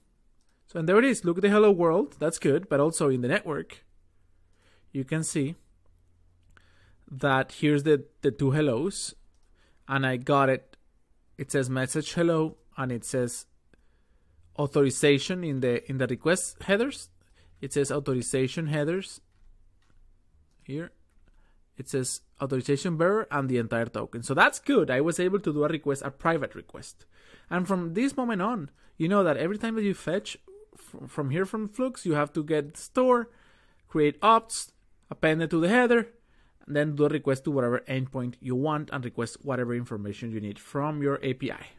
So and there it is. Look at the hello world. That's good. But also in the network, you can see that here's the, the two hellos and I got it. It says message hello and it says authorization in the in the request headers. It says authorization headers here. It says authorization bearer and the entire token. So that's good. I was able to do a request, a private request. And from this moment on, you know that every time that you fetch from here from Flux, you have to get store, create opts, append it to the header, and then do a request to whatever endpoint you want and request whatever information you need from your API.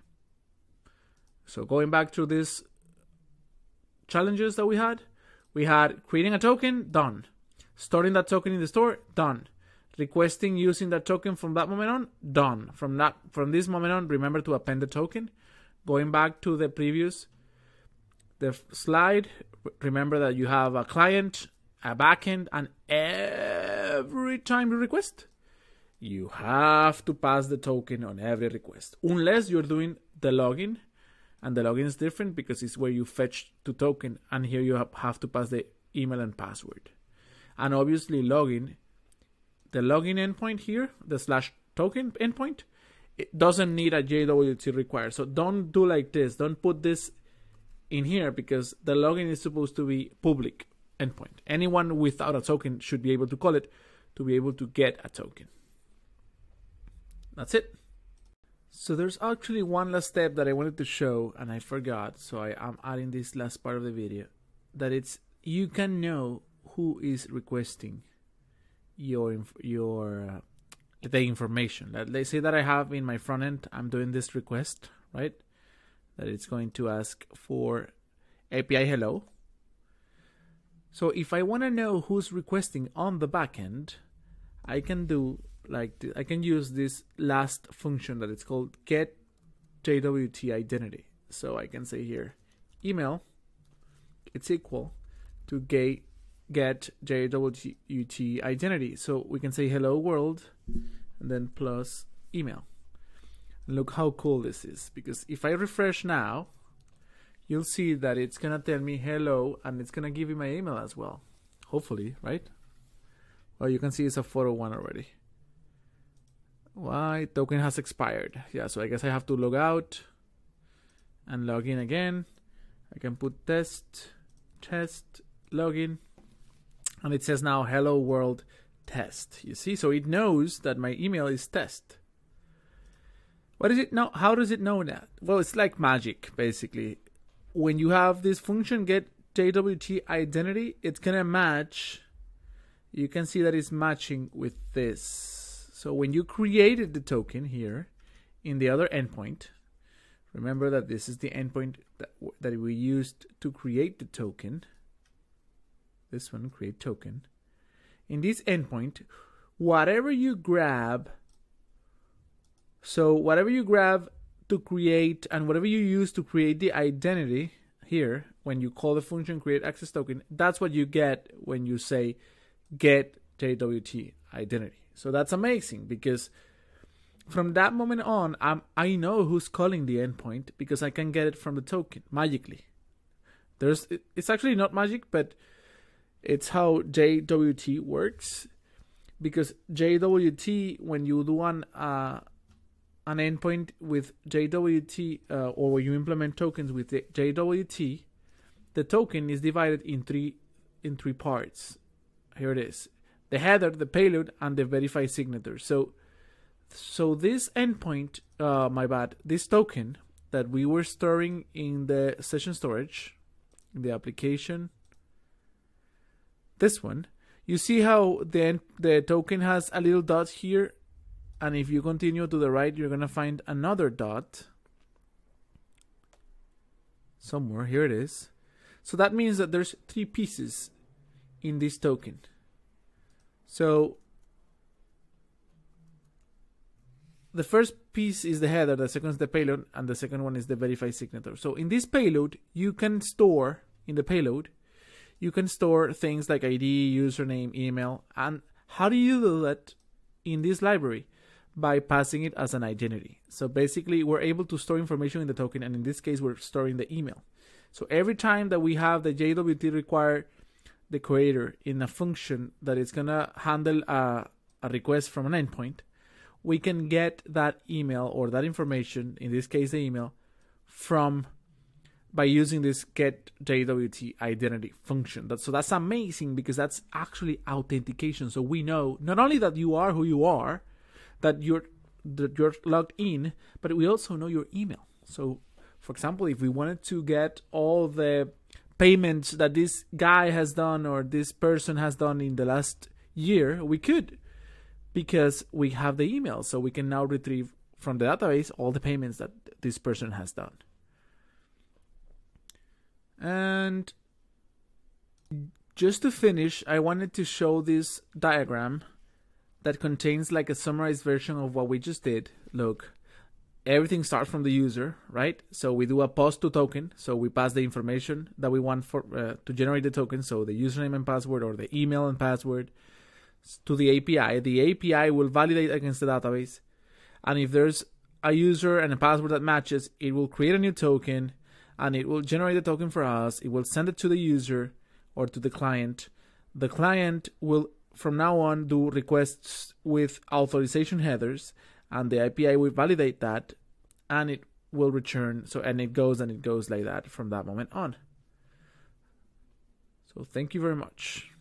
So going back to these challenges that we had, we had creating a token, done. Storing that token in the store, done. Requesting using that token from that moment on, done. From that from this moment on, remember to append the token. Going back to the previous the slide, remember that you have a client, a backend, and every time you request, you have to pass the token on every request, unless you're doing the login, and the login is different because it's where you fetch the token, and here you have to pass the email and password. And obviously, login, the login endpoint here, the slash token endpoint, it doesn't need a JWT required. So don't do like this. Don't put this in here because the login is supposed to be public endpoint. Anyone without a token should be able to call it to be able to get a token. That's it. So there's actually one last step that I wanted to show and I forgot, so I am adding this last part of the video. That it's you can know who is requesting your your uh, the information. Let's say that I have in my front end, I'm doing this request, right? That it's going to ask for API hello so if I want to know who's requesting on the backend, I can do like I can use this last function that it's called get JWT identity. So I can say here email it's equal to get get JWT identity. So we can say hello world and then plus email. And look how cool this is because if I refresh now, you'll see that it's gonna tell me hello and it's gonna give you my email as well. Hopefully right? Well you can see it's a 401 already. Why? Token has expired. Yeah so I guess I have to log out and log in again. I can put test test login and it says now hello world test you see so it knows that my email is test what is it know how does it know that well it's like magic basically when you have this function get JWT identity, it's gonna match. You can see that it's matching with this. So when you created the token here in the other endpoint, remember that this is the endpoint that, that we used to create the token. This one, create token. In this endpoint, whatever you grab, so whatever you grab to create and whatever you use to create the identity here when you call the function create access token that's what you get when you say get JWT identity so that's amazing because from that moment on I'm, I know who's calling the endpoint because I can get it from the token magically there's it's actually not magic but it's how JWT works because JWT when you do an uh, an endpoint with JWT uh, or when you implement tokens with JWT, the token is divided in three in three parts. Here it is: the header, the payload, and the verified signature. So, so this endpoint, uh, my bad, this token that we were storing in the session storage, in the application, this one, you see how the the token has a little dot here? And if you continue to the right you're gonna find another dot. Somewhere here it is. So that means that there's three pieces in this token. So the first piece is the header the second is the payload and the second one is the verified signature. So in this payload you can store in the payload you can store things like id username email and How do you do that in this library? By passing it as an identity. So basically, we're able to store information in the token, and in this case, we're storing the email. So every time that we have the JWT require the creator in a function that is gonna handle a, a request from an endpoint, we can get that email or that information, in this case the email, from by using this get JWT identity function. That, so that's amazing because that's actually authentication. So we know not only that you are who you are, that you're that you're logged in, but we also know your email. So for example, if we wanted to get all the payments that this guy has done or this person has done in the last year, we could because we have the email. So we can now retrieve from the database all the payments that this person has done. And just to finish, I wanted to show this diagram that contains like a summarized version of what we just did. Look, everything starts from the user, right? So we do a post to token. So we pass the information that we want for uh, to generate the token. So the username and password or the email and password to the API. The API will validate against the database. And if there's a user and a password that matches, it will create a new token and it will generate the token for us. It will send it to the user or to the client. The client will from now on do requests with authorization headers and the API will validate that and it will return so and it goes and it goes like that from that moment on. So thank you very much.